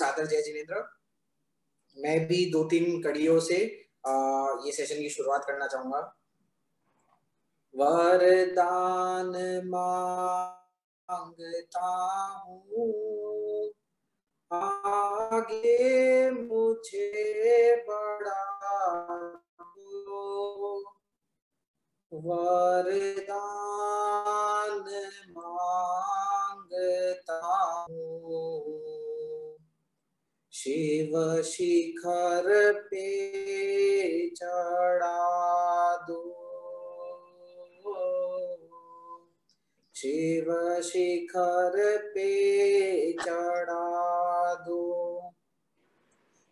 सादर, जय जिनेन्द्र मैं भी दो तीन कड़ियों से ये सेशन की शुरुआत करना चाहूँगा। वरदान माँगता आगे मुझे बड़ा वरदान माँगता हूँ शिव शिखर पे चढ़ा दो। शिव शिखर पे चढ़ा दो।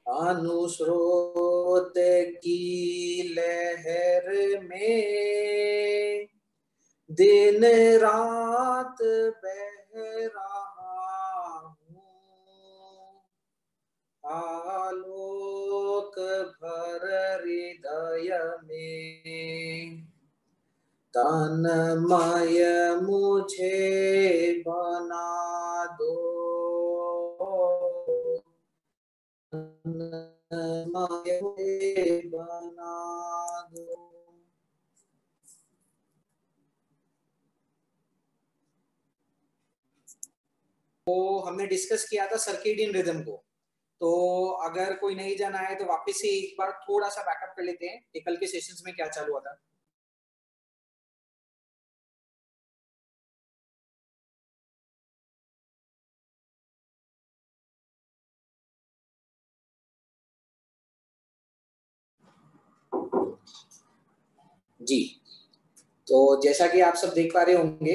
अनुस्रोत की लहर में दिन रात बह आलोक भर हृदय में तन्मय मुझे बना दो। तन्मय बना दो। तो हमने डिस्कस किया था सर्केडियन रिदम को। तो अगर कोई नहीं जाना है तो वापस से एक बार थोड़ा सा बैकअप कर लेते हैं। कल के सेशंस में क्या चालू हुआ था? जी। तो जैसा कि आप सब देख पा रहे होंगे,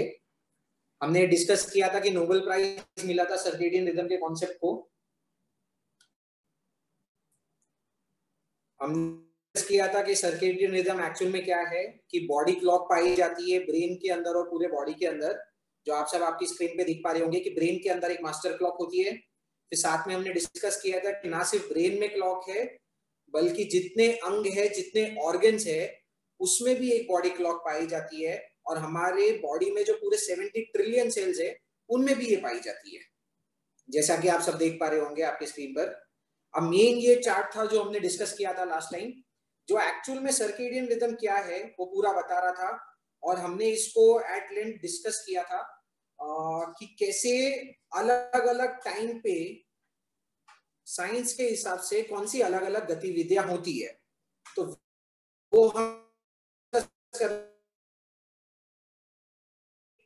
हमने डिस्कस किया था कि नोबेल प्राइज मिला था सर्केडियन रिदम के कॉन्सेप्ट को। हम किया था कि सर्केडियन रिदम एक्चुअल में क्या है, कि बॉडी क्लॉक पाई जाती है ब्रेन के अंदर और पूरे बॉडी के अंदर। जो आप सब आपकी स्क्रीन पे दिख पा रहे होंगे कि ब्रेन के अंदर एक मास्टर क्लॉक होती है। फिर साथ में हमने डिस्कस किया था कि ना सिर्फ़ ब्रेन में क्लॉक है, बल्कि जितने अंग है, जितने ऑर्गन्स है, उसमें भी एक बॉडी क्लॉक पाई जाती है और हमारे बॉडी में जो पूरे सेवेंटी ट्रिलियन सेल्स है, उनमें भी ये पाई जाती है। जैसा कि आप सब देख पा रहे होंगे आपके स्क्रीन पर अब मेन ये चार्ट था जो हमने डिस्कस किया था लास्ट टाइम जो एक्चुअल में सर्केडियन रिदम क्या है वो पूरा बता रहा था और हमने इसको एट लेंथ डिस्कस किया था आ, कि कैसे अलग अलग टाइम पे साइंस के हिसाब से कौन सी अलग अलग गतिविधियाँ होती है। तो वो हम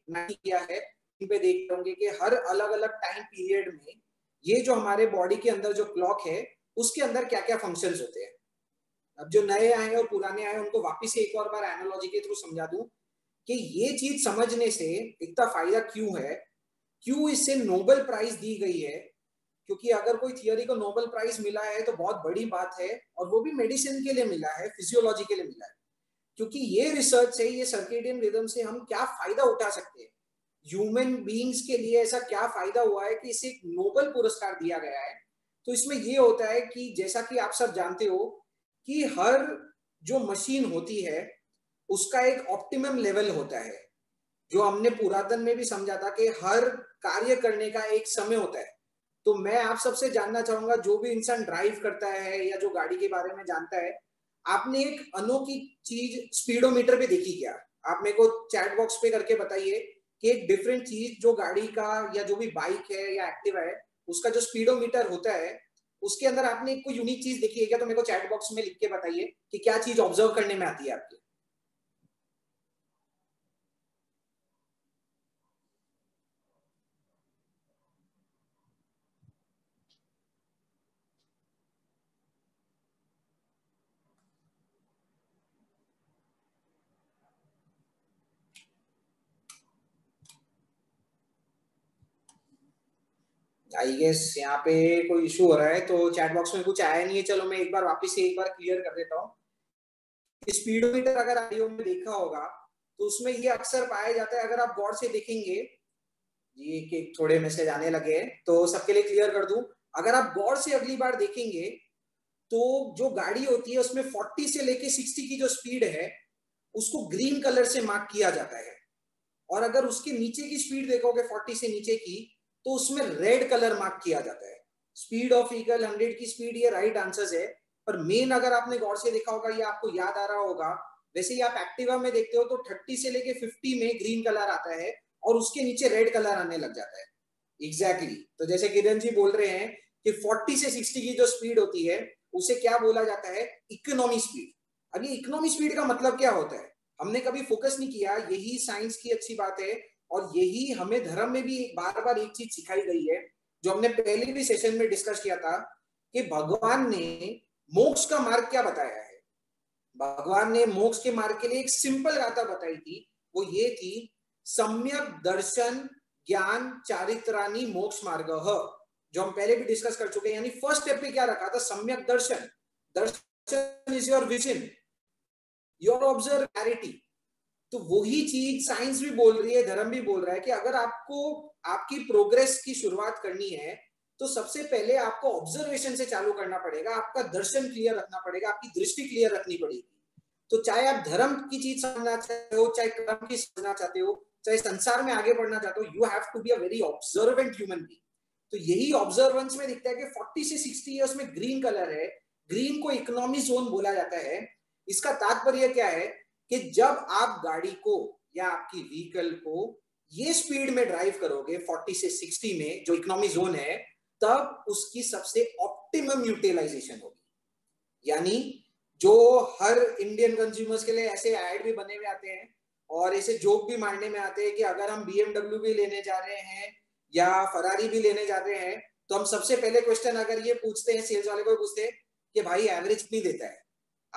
किया है पे देख होंगे कि हर अलग अलग टाइम पीरियड में ये जो हमारे बॉडी के अंदर जो क्लॉक है, उसके अंदर क्या क्या फ़ंक्शन होते हैं? अब जो नए आए और पुराने आए उनको वापिस एक और बार एनोलॉजी के थ्रू समझा दूँ कि ये चीज़ समझने से इतना फ़ायदा क्यों है? क्यों इससे नोबेल प्राइज दी गई है? क्योंकि अगर कोई थियोरी को नोबेल प्राइज मिला है तो बहुत बड़ी बात है और वो भी मेडिसिन के लिए मिला है फिजियोलॉजी के लिए मिला है। क्योंकि ये रिसर्च से, ये सर्केडियन रिदम से हम क्या फ़ायदा उठा सकते हैं? ह्यूमन बींग्स के लिए ऐसा क्या फ़ायदा हुआ है कि इसे एक नोबल पुरस्कार दिया गया है? तो इसमें ये होता है कि जैसा कि आप सब जानते हो कि हर जो मशीन होती है, उसका एक ऑप्टिमम लेवल होता है। जो हमने पुरातन में भी समझा था कि हर कार्य करने का एक समय होता है। तो मैं आप सबसे जानना चाहूँगा, जो भी इंसान ड्राइव करता है या जो गाड़ी के बारे में जानता है, आपने एक अनोखी चीज़ स्पीडोमीटर पे देखी क्या? आप मेरे को चैट बॉक्स पे करके बताइए। कि एक डिफरेंट चीज़ जो गाड़ी का या जो भी बाइक है या एक्टिव है, उसका जो स्पीडोमीटर होता है, उसके अंदर आपने कोई यूनिक चीज़ देखी है क्या? तो मेरे को चैट बॉक्स में लिख के बताइए कि क्या चीज़ ऑब्ज़र्व करने में आती है आपकी। आई गेस यहाँ पे कोई इशू हो रहा है तो चैट बॉक्स में कुछ आया नहीं है। चलो मैं एक बार वापस से एक बार क्लियर कर देता हूँ। स्पीडोमीटर अगर आईओ में देखा होगा तो उसमें ये अक्सर पाया जाता है, अगर आप गौर से देखेंगे, ये कि थोड़े मैसेज आने लगे हैं तो सबके लिए क्लियर कर दूँ। अगर आप गौर से अगली बार देखेंगे तो जो गाड़ी होती है, उसमें 40 से लेके 60 की जो स्पीड है, उसको ग्रीन कलर से मार्क किया जाता है। और अगर उसके नीचे की स्पीड देखोगे 40 से नीचे की तो उसमें रेड कलर मार्क किया जाता है। स्पीड ऑफ़ व्हीकल हंड्रेड की स्पीड ये राइट आंसर है। पर मेन अगर आपने गौर से देखा होगा, ये आपको याद आ रहा होगा, वैसे ही आप एक्टिवा में देखते हो तो 30 से लेके 50 में ग्रीन कलर आता है और उसके नीचे रेड कलर आने लग जाता है। Exactly exactly. तो जैसे किरण जी बोल रहे हैं कि 40 से 60 की जो स्पीड होती है, उसे क्या बोला जाता है? इकोनॉमी स्पीड अब ये इकोनॉमी स्पीड का मतलब क्या होता है? हमने कभी फोकस नहीं किया, यही साइंस की अच्छी बात है और यही हमें धर्म में भी बार बार एक चीज़ सिखाई गई है, जो हमने पहले भी सेशन में डिस्कस किया था, कि भगवान ने मोक्ष का मार्ग क्या बताया है? भगवान ने मोक्ष के मार्ग के लिए एक सिंपल गाथा बताई थी, वो ये थी सम्यक दर्शन ज्ञान चारित्रानी मोक्ष मार्ग जो हम पहले भी डिस्कस कर चुके हैं, यानी फ़र्स्ट स्टेप पे क्या रखा था? सम्यक दर्शन। Darshan is your vision your observe clarity तो वही चीज़ साइंस भी बोल रही है, धर्म भी बोल रहा है कि अगर आपको, आपकी प्रोग्रेस की शुरुआत करनी है तो सबसे पहले आपको ऑब्जर्वेशन से चालू करना पड़ेगा, आपका दर्शन क्लियर रखना पड़ेगा, आपकी दृष्टि क्लियर रखनी पड़ेगी। तो चाहे आप धर्म की चीज़ समझना चाहते हो, चाहे कर्म की समझना चाहते हो, चाहे संसार में आगे बढ़ना चाहते हो you have to be a very observant human being तो यही ऑब्जर्वेंस में दिखता है कि 40 से 60 इयर्स में ग्रीन कलर है ग्रीन को इकोनॉमी जोन बोला जाता है। इसका तात्पर्य क्या है? कि जब आप गाड़ी को या आपकी व्हीकल को ये स्पीड में ड्राइव करोगे 40 से 60 में, जो इकोनॉमी जोन है, तब उसकी सबसे ऑप्टिमम यूटिलाइजेशन होगी। यानी जो हर इंडियन कंज्यूमर्स के लिए ऐसे एड भी बने हुए आते हैं और ऐसे जोक भी मारने में आते हैं कि अगर हम बीएमडब्ल्यू भी लेने जा रहे हैं या फरारी भी लेने जा रहे हैं तो हम सबसे पहले क्वेश्चन अगर ये पूछते हैं सेल्स वाले को पूछते हैं कि भाई एवरेज कितनी देता है?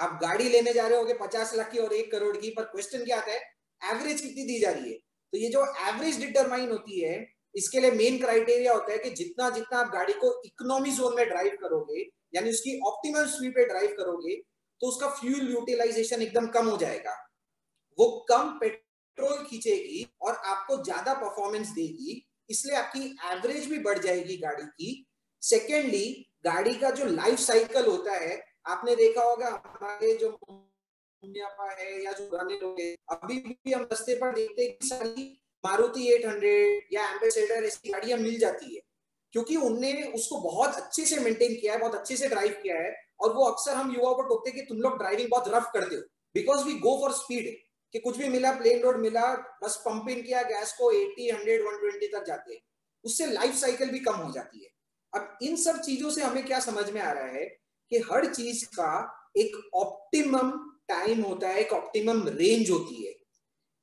आप गाड़ी लेने जा रहे हो पचास लाख की और एक करोड़ की, पर क्वेश्चन क्या आता है? एवरेज कितनी दी जा रही है? तो ये जो एवरेज डिटरमाइन होती है, इसके लिए मेन क्राइटेरिया होता है कि जितना जितना आप गाड़ी को इकोनॉमी जोन में ड्राइव करोगे, यानी उसकी ऑप्टिमल स्पीड पे ड्राइव करोगे तो उसका फ्यूल यूटिलाइजेशन एकदम कम हो जाएगा। वो कम पेट्रोल खींचेगी और आपको ज़्यादा परफॉर्मेंस देगी, इसलिए आपकी एवरेज भी बढ़ जाएगी गाड़ी की। सेकेंडली गाड़ी का जो लाइफ साइकिल होता है आपने देखा होगा हमारे जो है या जो पुराने लोग अभी भी हम रस्ते पर देखते हैं कि मारुति 800 या एम्बेसडर ऐसी गाड़ियाँ मिल जाती है। क्योंकि उनने उसको बहुत अच्छे से मेंटेन किया है, बहुत अच्छे से ड्राइव किया है और वो अक्सर हम युवाओं पर टोकते कि तुम लोग ड्राइविंग बहुत रफ करते हो। Because we go for speed कि कुछ भी मिला प्लेन रोड मिला, बस पंपिंग किया गैस को 80 100 120 तक जाते हैं। उससे लाइफ साइकिल भी कम हो जाती है। अब इन सब चीज़ों से हमें क्या समझ में आ रहा है कि हर चीज़ का एक ऑप्टिमम टाइम होता है, एक ऑप्टिमम रेंज होती है।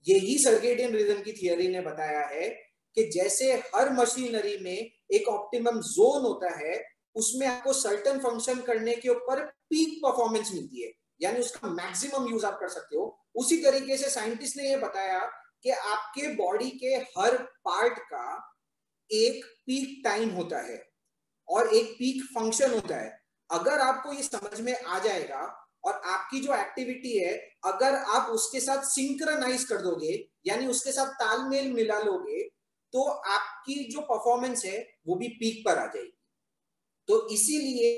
यही सर्केडियन रिदम की थियोरी ने बताया है कि जैसे हर मशीनरी में एक ऑप्टिमम जोन होता है, उसमें आपको सर्टन फ़ंक्शन करने के ऊपर पीक परफॉर्मेंस मिलती है। यानी उसका मैक्सिमम यूज़ आप कर सकते हो। उसी तरीके से साइंटिस्ट ने यह बताया कि आपके बॉडी के हर पार्ट का एक पीक टाइम होता है और एक पीक फ़ंक्शन होता है। अगर आपको ये समझ में आ जाएगा और आपकी जो एक्टिविटी है, अगर आप उसके साथ सिंक्रनाइज कर दोगे, यानी उसके साथ तालमेल मिला लोगे तो आपकी जो परफॉर्मेंस है, वो भी पीक पर आ जाएगी। तो इसीलिए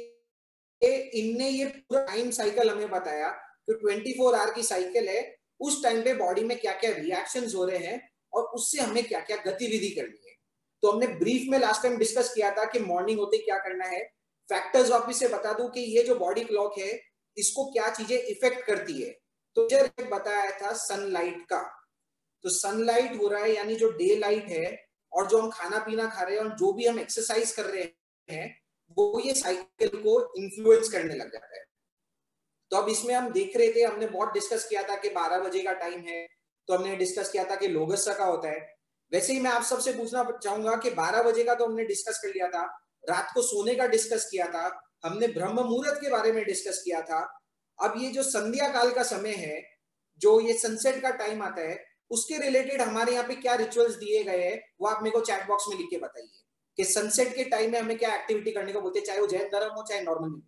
इनने ये पूरा टाइम साइकिल हमें बताया कि 24 आवर की साइकिल है। उस टाइम पे बॉडी में क्या क्या रिएक्शन हो रहे हैं और उससे हमें क्या क्या गतिविधि करनी है। तो हमने ब्रीफ में लास्ट टाइम डिस्कस किया था कि मॉर्निंग होते क्या करना है फैक्टर्स वापिस से बता दूँ कि ये जो बॉडी क्लॉक है, इसको क्या चीज़ें इफ़ेक्ट करती है? तो बताया था सनलाइट का। तो सनलाइट हो रहा है, यानी जो डे लाइट है, और जो हम खाना पीना खा रहे हैं, और जो भी हम एक्सरसाइज कर रहे हैं, वो ये साइकिल को इन्फ्लुएंस करने लग जाता है। तो अब इसमें हम देख रहे थे, हमने बहुत डिस्कस किया था कि 12 बजे का टाइम है तो हमने डिस्कस किया था कि लोगस्सा का होता है। वैसे ही मैं आप सबसे पूछना चाहूँगा कि 12 बजे का तो हमने डिस्कस कर लिया था रात को सोने का डिस्कस किया था, हमने ब्रह्म मुहूर्त के बारे में डिस्कस किया था। अब ये जो संध्या काल का समय है, जो ये सनसेट का टाइम आता है, उसके रिलेटेड हमारे यहाँ पे क्या रिचुअल्स दिए गए हैं, वो आप मेरे को चैट बॉक्स में लिख के बताइए कि सनसेट के टाइम में हमें क्या एक्टिविटी करने को बोलते चाहे वो जैन धर्म हो, चाहे नॉर्मल हो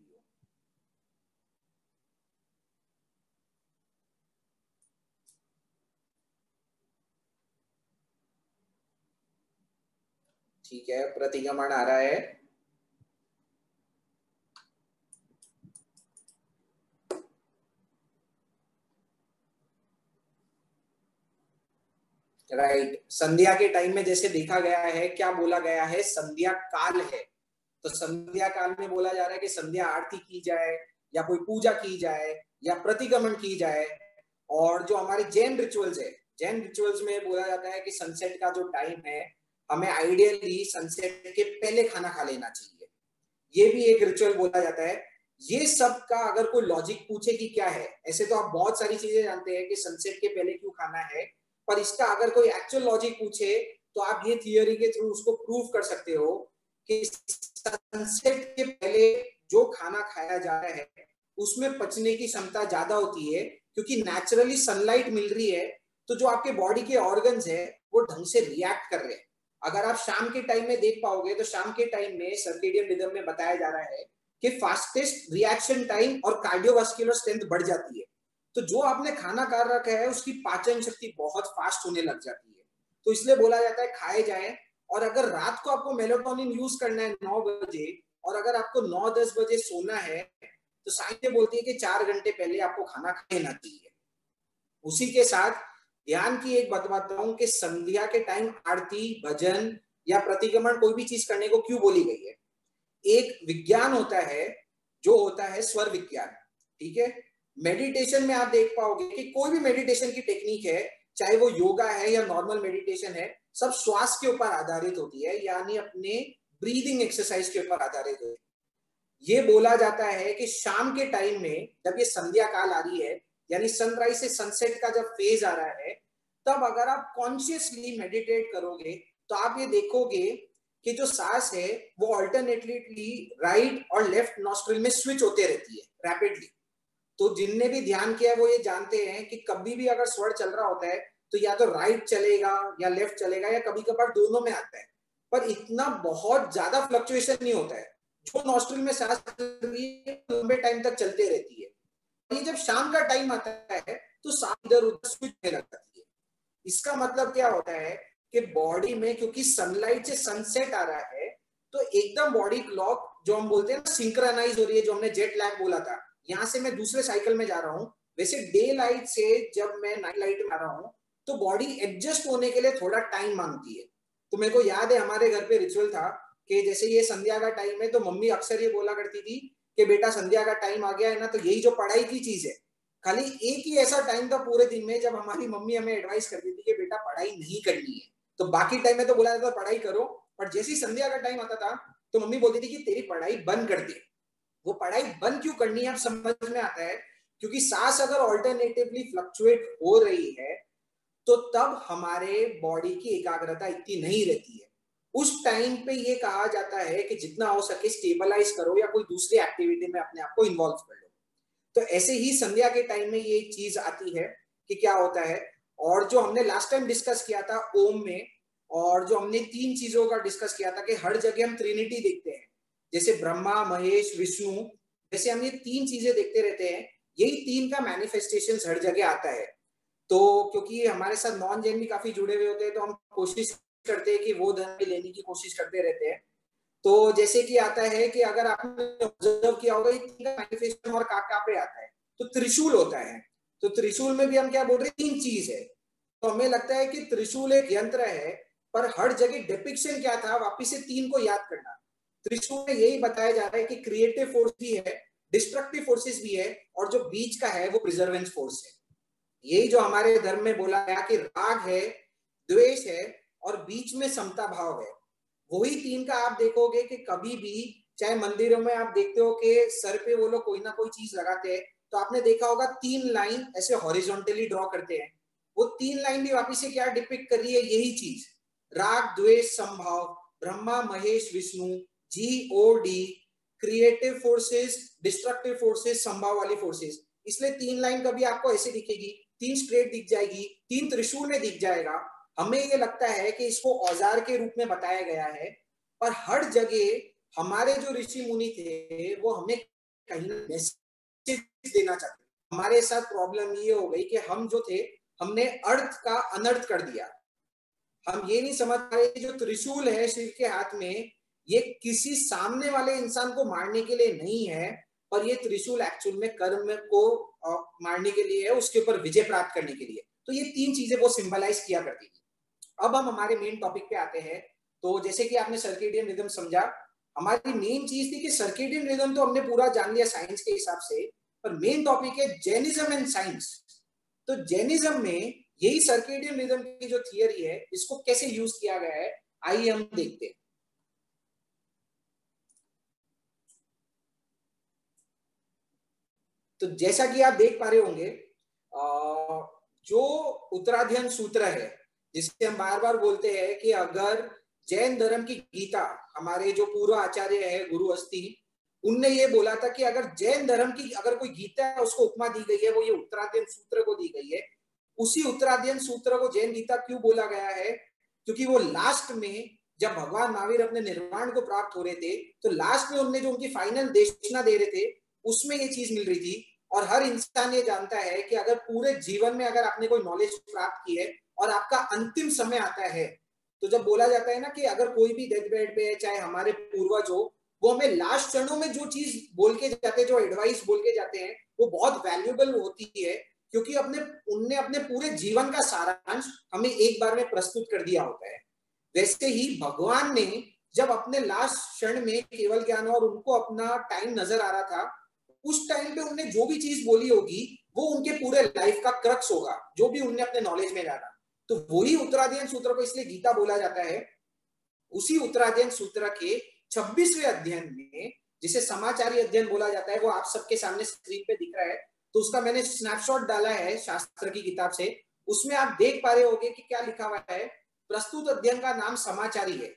ठीक है, प्रतिगमन आ रहा है। राइट संध्या के टाइम में जैसे देखा गया है, क्या बोला गया है? संध्या काल है। तो संध्या काल में बोला जा रहा है कि संध्या आरती की जाए, या कोई पूजा की जाए, या प्रतिक्रमण की जाए। और जो हमारे जैन रिचुअल्स है, जैन रिचुअल्स में बोला जाता है कि सनसेट का जो टाइम है, हमें आइडियली सनसेट के पहले खाना खा लेना चाहिए। ये भी एक रिचुअल बोला जाता है। ये सब का अगर कोई लॉजिक पूछे कि क्या है, ऐसे तो आप बहुत सारी चीज़ें जानते हैं कि सनसेट के पहले क्यों खाना है। पर इसका अगर कोई एक्चुअल लॉजिक पूछे तो आप ये थियोरी के थ्रू उसको प्रूव कर सकते हो कि सनसेट के पहले जो खाना खाया जा रहा है, उसमें पचने की क्षमता ज़्यादा होती है, क्योंकि नेचुरली सनलाइट मिल रही है तो जो आपके बॉडी के ऑर्गन्स है, वो ढंग से रिएक्ट कर रहे हैं। अगर आप शाम के टाइम में देख पाओगे तो शाम के टाइम में सर्केडियन रिदम में बताया जा रहा है कि फास्टेस्ट रिएक्शन टाइम और कार्डियोवास्कुलर स्ट्रेंथ बढ़ जाती है। तो जो आपने खाना खा रखा है, उसकी पाचन शक्ति बहुत फास्ट होने लग जाती है। तो इसलिए बोला जाता है, खाए जाए। और अगर रात को आपको मेलोटोनिन यूज़ करना है नौ बजे, और अगर आपको नौ दस बजे सोना है तो साइंस बोलती है कि चार घंटे पहले आपको खाना खा लेना चाहिए। उसी के साथ ध्यान की एक बात बताता हूँ कि संध्या के टाइम आरती, भजन या प्रतिक्रमण कोई भी चीज़ करने को क्यों बोली गई है? एक विज्ञान होता है, जो होता है स्वर विज्ञान, ठीक है? मेडिटेशन में आप देख पाओगे कि कोई भी मेडिटेशन की टेक्निक है, चाहे वो योगा है या नॉर्मल मेडिटेशन है, सब श्वास के ऊपर आधारित होती है, यानी अपने ब्रीदिंग एक्सरसाइज के ऊपर आधारित होती है। ये बोला जाता है कि शाम के टाइम में जब ये संध्या काल आ रही है, यानी सनराइज से सनसेट का जब फ़ेज़ आ रहा है, तब अगर आप कॉन्शियसली मेडिटेट करोगे तो आप ये देखोगे कि जो सांस है, वो ऑल्टरनेटली राइट और लेफ़्ट नॉस्ट्रिल में स्विच होते रहती है रैपिडली तो जिनने भी ध्यान किया वो ये जानते हैं कि कभी भी अगर स्वर चल रहा होता है तो या तो राइट चलेगा या लेफ़्ट चलेगा या कभी कभार दोनों में आता है। पर इतना बहुत ज़्यादा फ्लक्चुएशन नहीं होता है। जो नॉस्ट्रिल में सांस लंबे टाइम तक चलते रहती है। ये जब शाम का टाइम आता है तो सांस इधर उधर स्विच होने लग जाती है। इसका मतलब क्या होता है कि बॉडी में क्योंकि सनलाइट से सनसेट आ रहा है तो एकदम बॉडी क्लॉक जो हम बोलते हैं ना सिंक्रानाइज हो रही है, जो हमने जेट लैग बोला था यहाँ से मैं दूसरे साइकिल में जा रहा हूँ। वैसे डे लाइट से जब मैं नाइट लाइट में आ रहा हूँ तो बॉडी एडजस्ट होने के लिए थोड़ा टाइम मांगती है। तो मेरे को याद है, हमारे घर पे रिचुअल था कि जैसे ये संध्या का टाइम है तो मम्मी अक्सर ये बोला करती थी कि बेटा संध्या का टाइम आ गया है ना तो यही जो पढ़ाई की चीज़ है। खाली एक ही ऐसा टाइम था पूरे दिन में जब हमारी मम्मी हमें एडवाइस करती थी कि बेटा पढ़ाई नहीं करनी है। तो बाकी टाइम में तो बोला जाता था, पढ़ाई करो। पर जैसी संध्या का टाइम आता था तो मम्मी बोलती थी कि तेरी पढ़ाई बंद कर दे। वो पढ़ाई बंद क्यों करनी है अब समझ में आता है, क्योंकि सांस अगर ऑल्टरनेटिवली फ्लक्चुएट हो रही है तो तब हमारे बॉडी की एकाग्रता इतनी नहीं रहती है। उस टाइम पे ये कहा जाता है कि जितना हो सके स्टेबलाइज करो या कोई दूसरी एक्टिविटी में अपने आप को इन्वॉल्व कर लो। तो ऐसे ही संध्या के टाइम में ये चीज़ आती है कि क्या होता है, और जो हमने लास्ट टाइम डिस्कस किया था, ओम में, और जो हमने तीन चीज़ों का डिस्कस किया था कि हर जगह हम ट्रिनिटी देखते जैसे ब्रह्मा, महेश, विष्णु, जैसे हम ये तीन चीज़ें देखते रहते हैं, यही तीन का मैनिफेस्टेशन हर जगह आता है। तो क्योंकि हमारे साथ नॉन जैन भी काफ़ी जुड़े हुए होते हैं तो हम कोशिश करते हैं कि वो धर्म भी लेने की कोशिश करते रहते हैं। तो जैसे कि आता है कि अगर आपने ऑब्ज़र्व किया होगा तीन का मैनिफेस्टेशन और काका पे आता है। तो त्रिशूल होता है। तो त्रिशूल में भी हम क्या बोल रहे हैं? तीन चीज़ है। तो हमें लगता है कि त्रिशूल एक यंत्र है, पर हर जगह डिपिक्शन क्या था? वापिस से तीन को याद करना। त्रिशूल में यही बताया जा रहा है कि क्रिएटिव फोर्स भी है डिस्ट्रक्टिव फोर्सेस भी है, और जो बीच का है वो प्रिजर्वेंस फोर्स है। यही जो हमारे धर्म में बोला गया कि राग है, द्वेष है, और बीच में समता भाव है। वही तीन का आप देखोगे कि कभी भी, चाहे मंदिरों में आप देखते हो कि सर पे वो लोग कोई ना कोई चीज़ लगाते हैं तो आपने देखा होगा तीन लाइन ऐसे हॉरिजॉन्टली ड्रॉ करते हैं। वो तीन लाइन भी वापिस से क्या डिपिक्ट कर रही है? यही चीज़। राग, द्वेष संभाव Brahma, Mahesh, Vishnu G O D creative forces destructive forces संभाव वाली फोर्सेस इसलिए तीन लाइन कभी आपको ऐसे दिखेगी, तीन स्ट्रेट दिख जाएगी, तीन त्रिशूल में दिख जाएगा। हमें ये लगता है कि इसको औज़ार के रूप में बताया गया है, पर हर जगह हमारे जो ऋषि मुनि थे, वो हमें कहीं मैसेज देना चाहते हमारे साथ प्रॉब्लम ये हो गई कि हम जो थे, हमने अर्थ का अनर्थ कर दिया। हम ये नहीं समझ पा रहे जो त्रिशूल है शिव के हाथ में ये किसी सामने वाले इंसान को मारने के लिए नहीं है, पर ये त्रिशूल एक्चुअल में कर्म को मारने के लिए है, उसके ऊपर विजय प्राप्त करने के लिए। तो ये तीन चीज़ें वो सिंबलाइज किया करती थी अब हम हमारे मेन टॉपिक पे आते हैं। तो जैसे कि आपने सर्केडियन रिदम समझा, हमारी मेन चीज़ थी कि सर्केडियन रिदम तो हमने पूरा जान लिया साइंस के हिसाब से, पर मेन टॉपिक है जैनिज्म एंड साइंस तो जैनिज्म में यही सर्केडियन रिदम की जो थियरी है, इसको कैसे यूज़ किया गया है, आइए हम देखते हैं। तो जैसा कि आप देख पा रहे होंगे जो उत्तराध्ययन सूत्र है जिससे हम बार बार बोलते हैं कि अगर जैन धर्म की गीता हमारे जो पूर्व आचार्य है, गुरु अस्थि, उनने ये बोला था कि अगर जैन धर्म की अगर कोई गीता है, उसको उपमा दी गई है, वो ये उत्तराध्ययन सूत्र को दी गई है, उसी उत्तराध्ययन सूत्र को जैन गीता क्यों बोला गया है? क्योंकि वो लास्ट में जब भगवान महावीर अपने निर्माण को प्राप्त हो रहे थे तो लास्ट में उनने जो उनकी फाइनल देशना दे रहे थे, उसमें ये चीज़ मिल रही थी और हर इंसान ये जानता है कि अगर पूरे जीवन में अगर आपने कोई नॉलेज प्राप्त की है और आपका अंतिम समय आता है तो जब बोला जाता है ना कि अगर कोई भी डेथ बेड पे है, चाहे हमारे पूर्वज हो, वो हमें लास्ट क्षणों में जो चीज़ बोल के जाते, जो एडवाइस बोल के जाते हैं, वो बहुत वैल्यूबल होती है, क्योंकि अपने, उनने अपने पूरे जीवन का सारांश हमें एक बार में प्रस्तुत कर दिया होता है। वैसे ही भगवान ने जब अपने लास्ट क्षण में केवल ज्ञान और उनको अपना टाइम नज़र आ रहा था उस टाइम पे उनने जो भी चीज़ बोली होगी, वो उनके पूरे लाइफ का क्रक्स होगा, जो भी उनने अपने नॉलेज में जाना तो वही उत्तराध्ययन सूत्र को इसलिए गीता बोला जाता है, उसी उत्तराध्ययन सूत्र के छब्बीसवें अध्ययन में, जिसे समाचारी अध्ययन बोला जाता है, वो आप सबके सामने स्क्रीन पे दिख रहा है तो उसका मैंने स्नैपशॉट डाला है शास्त्र की किताब से। उसमें आप देख पा रहे होगे कि क्या लिखा हुआ है, प्रस्तुत अध्ययन का नाम समाचारी है।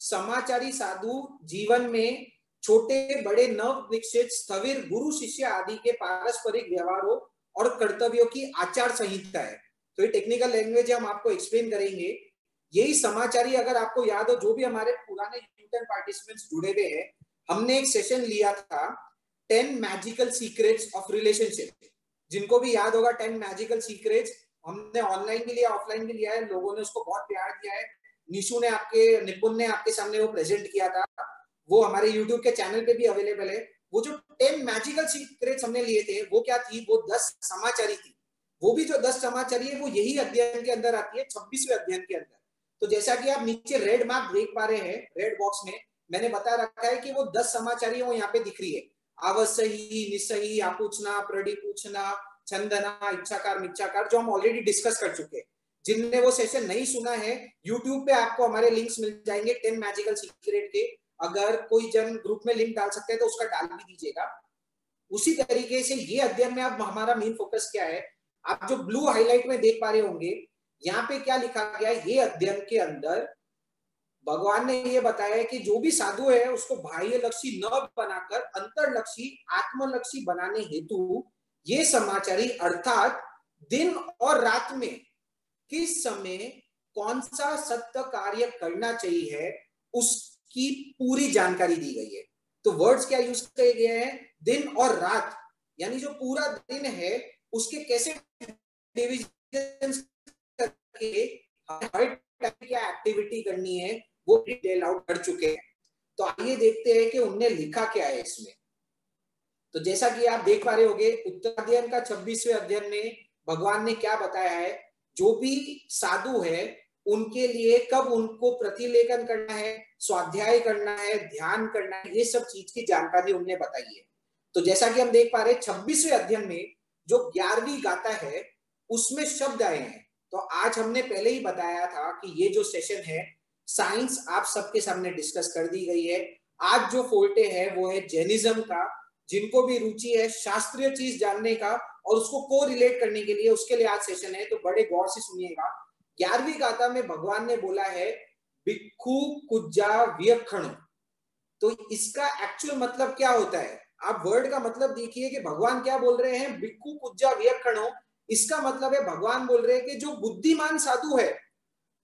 समाचारी साधु जीवन में छोटे, बड़े नव विकसित स्थविर, गुरु, शिष्य आदि के पारस्परिक व्यवहारों और कर्तव्यों की आचार संहिता है। तो ये टेक्निकल लैंग्वेज हम आपको एक्सप्लेन करेंगे। यही समाचारी अगर आपको याद हो, जो भी हमारे पुराने पार्टिसिपेंट्स जुड़े हुए हैं, हमने एक सेशन लिया था ten magical secrets of relationship जिनको भी याद होगा टेन मैजिकल सीक्रेट्स हमने ऑनलाइन भी लिया ऑफलाइन भी लिया है। लोगों ने उसको बहुत प्यार दिया है। निशु ने आपके, निपुण ने आपके सामने वो प्रेजेंट किया था। वो हमारे यूट्यूब के चैनल पे भी अवेलेबल है। वो जो टेन मैजिकल सीक्रेट्स हमने लिए थे, वो क्या थी? वो दस समाचारी थी। वो भी जो दस समाचारी है, वो यही अध्ययन के अंदर आती है, छब्बीसवें अध्ययन के अंदर। तो जैसा कि आप नीचे रेड मार्क देख पा रहे हैं रेड बॉक्स में, मैंने बता रखा है कि वो दस समाचारी वो यहाँ पे दिख रही है। अवसही निसही आपूछना प्रडी पूछना छंदना, इच्छाकार, मिच्छाकार, जो हम ऑलरेडी डिस्कस कर चुके हैं। जिनने वो सेशन नहीं सुना है यूट्यूब पे आपको हमारे लिंक्स मिल जाएँगे टेन मैजिकल सीक्रेट के। अगर कोई जन ग्रुप में लिंक डाल सकते हैं तो उसका डाल भी दीजिएगा। उसी तरीके से ये अध्ययन में अब हमारा मेन फोकस क्या है? आप जो ब्लू हाईलाइट में देख पा रहे होंगे, यहाँ पे क्या लिखा गया है? ये अध्ययन के अंदर भगवान ने ये बताया कि जो भी साधु है, उसको बाह्य लक्ष्य न बनाकर अंतर लक्ष्य आत्मलक्ष्य बनाने हेतु ये समाचारी, अर्थात दिन और रात में किस समय कौन सा सत्य कार्य करना चाहिए उसकी पूरी जानकारी दी गई है। तो वर्ड्स क्या यूज़ किए गए हैं? दिन और रात, यानी जो पूरा दिन है, उसके कैसे डिविजन करके हर की एक्टिविटी करनी है, वो डिटेल आउट कर चुके हैं। तो आइए देखते हैं कि उनने लिखा क्या है इसमें। तो जैसा कि आप देख पा रहे होगे, उत्तराध्ययन का छब्बीसवें अध्ययन में भगवान ने क्या बताया है? जो भी साधु है उनके लिए कब उनको प्रतिलेखन करना है, स्वाध्याय करना है, ध्यान करना है, ये सब चीज़ की जानकारी उनने बताई है। तो जैसा कि हम देख पा रहे छब्बीसवें अध्ययन में जो ग्यारहवीं गाता है, उसमें शब्द आए हैं। तो आज हमने पहले ही बताया था कि ये जो सेशन है साइंस आप सबके सामने डिस्कस कर दी गई है। आज जो फोल्टे है, वो है जैनिज्म का, जिनको भी रुचि है, शास्त्रीय चीज़ जानने का और उसको को रिलेट करने के लिए उसके लिए आज सेशन है तो बड़े गौर से सुनिएगा। ग्यारहवीं गाथा में भगवान ने बोला है, भिक्खु कुजा तो इसका एक्चुअल मतलब क्या होता है? आप वर्ड का मतलब देखिए कि भगवान क्या बोल रहे हैं? भिक्खु कुजा व्यखणो इसका मतलब है, भगवान बोल रहे हैं कि जो बुद्धिमान साधु है,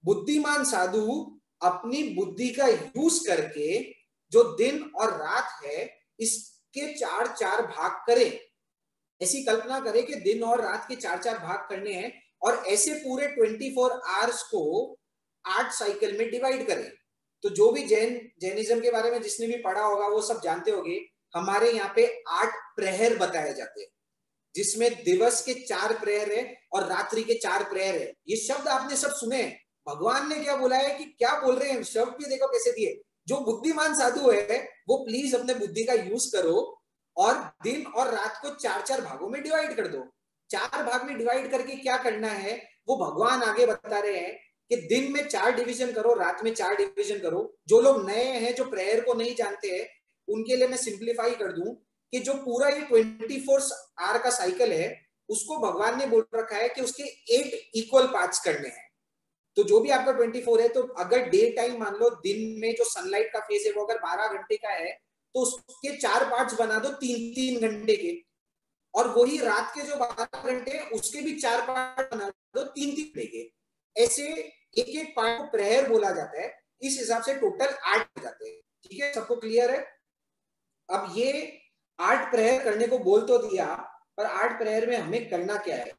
बुद्धिमान साधु अपनी बुद्धि का यूज़ करके जो दिन और रात है, इसके चार चार भाग करें। ऐसी कल्पना करें कि दिन और रात के चार चार भाग करने हैं। और ऐसे पूरे ट्वेंटी फोर आवर्स को आठ साइकिल में डिवाइड करें। तो जो भी जैन, जैनिज्म के बारे में जिसने भी पढ़ा होगा, वो सब जानते होंगे, हमारे यहाँ पे आठ प्रहर बताए जाते हैं, जिसमें दिवस के चार प्रेयर है और रात्रि के चार प्रेयर है। ये शब्द आपने सब सुने भगवान ने क्या बोला है कि क्या बोल रहे हैं? शब्द भी देखो कैसे दिए। जो बुद्धिमान साधु है, वो प्लीज़ अपने बुद्धि का यूज़ करो और दिन और रात को चार चार भागों में डिवाइड कर दो। चार भाग में डिवाइड करके क्या करना है, वो भगवान आगे बता रहे हैं कि दिन में चार डिवीज़न करो, रात में चार डिवीज़न करो। जो लोग नए हैं, जो प्रेयर को नहीं जानते हैं, उनके लिए मैं सिंप्लीफाई कर दूँ कि जो पूरा ये ट्वेंटी फोर आर का साइकिल है, उसको भगवान ने बोल रखा है कि उसके एट इक्वल पार्ट्स करने हैं। तो जो भी आपका ट्वेंटी फोर है तो अगर डे टाइम मान लो, दिन में जो सनलाइट का फ़ेज़ है, वो अगर बारह घंटे का है तो उसके चार पार्ट्स बना दो तीन तीन घंटे के। और वही रात के जो बारह घंटे उसके भी चार पार्ट बना दो, तीन तीन घंटे ऐसे एक एक पार्ट को प्रेयर बोला जाता है, इस हिसाब से टोटल आठ हो जाते हैं। ठीक है? सबको क्लियर है? अब ये आठ प्रेयर करने को बोल तो दिया, पर आठ प्रेयर में हमें करना क्या है?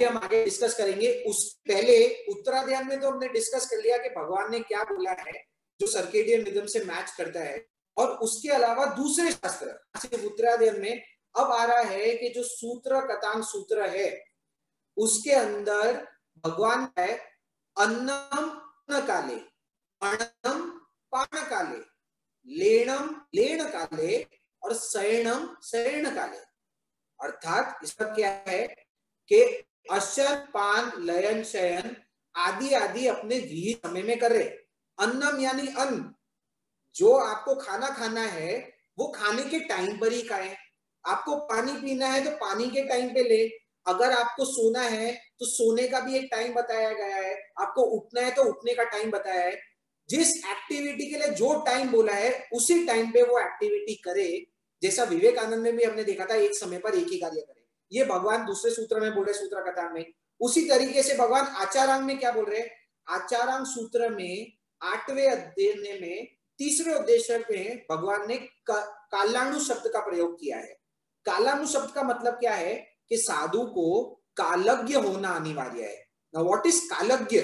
हम आगे डिस्कस करेंगे। उस पहले उत्तराध्यान में तो हमने डिस्कस कर लिया कि भगवान ने क्या बोला है, जो सर्केडियन रिदम से मैच करता है, और उसके अलावा दूसरे शास्त्र सिर्फ़ उत्तराध्यान में अब आ रहा है कि जो सूत्र कतांग सूत्र है, उसके अंदर भगवान है अन्नम काले अणम पान काले लेणम लेण काले और शयनम शयन काले अर्थात इसका क्या है कि अशर पान, लयन, शयन आदि आदि अपने विहित समय में करे अन्नम यानी अन्न। जो आपको खाना खाना है, वो खाने के टाइम पर ही खाए। आपको पानी पीना है तो पानी के टाइम पे ले। अगर आपको सोना है तो सोने का भी एक टाइम बताया गया है। आपको उठना है तो उठने का टाइम बताया है। जिस एक्टिविटी के लिए जो टाइम बोला है, उसी टाइम पे वो एक्टिविटी करे। जैसा विवेकानंद में भी हमने देखा था, एक समय पर एक ही कार्य करे। ये भगवान दूसरे सूत्र में बोल रहे सूत्र कथा में। उसी तरीके से भगवान आचारांग में क्या बोल रहे हैं? आचारांग सूत्र में, आठवें अध्ययन में तीसरे उद्देश्य में भगवान ने कालाणु शब्द का प्रयोग किया है। कालाणु शब्द का मतलब क्या है कि साधु को कालज्ञ होना अनिवार्य है। What is Kalagya?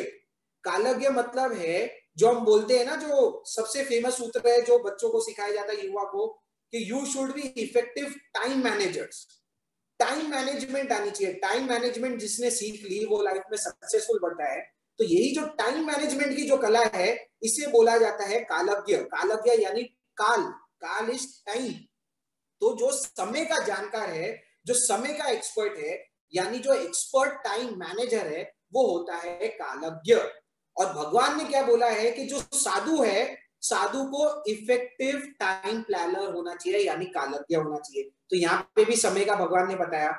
कालज्ञ मतलब है, जो हम बोलते हैं ना, जो सबसे फ़ेमस सूत्र है, जो बच्चों को सिखाया जाता है, युवा को, कि you should be effective time managers time management आनी चाहिए। टाइम मैनेजमेंट जिसने सीख ली, वो लाइफ में सक्सेसफुल बनता है। तो यही जो टाइम मैनेजमेंट की जो कला है, इसे बोला जाता है कालज्ञ। कालज्ञ यानी काल। काल इज़ टाइम तो जो समय का जानकार है, जो समय का एक्सपर्ट है, यानी जो एक्सपर्ट टाइम मैनेजर है, वो होता है कालज्ञ। और भगवान ने क्या बोला है कि जो साधु है, साधु को इफ़ेक्टिव टाइम प्लानर होना चाहिए, यानी कालज्ञ होना चाहिए। तो यहाँ पे भी समय का भगवान ने बताया।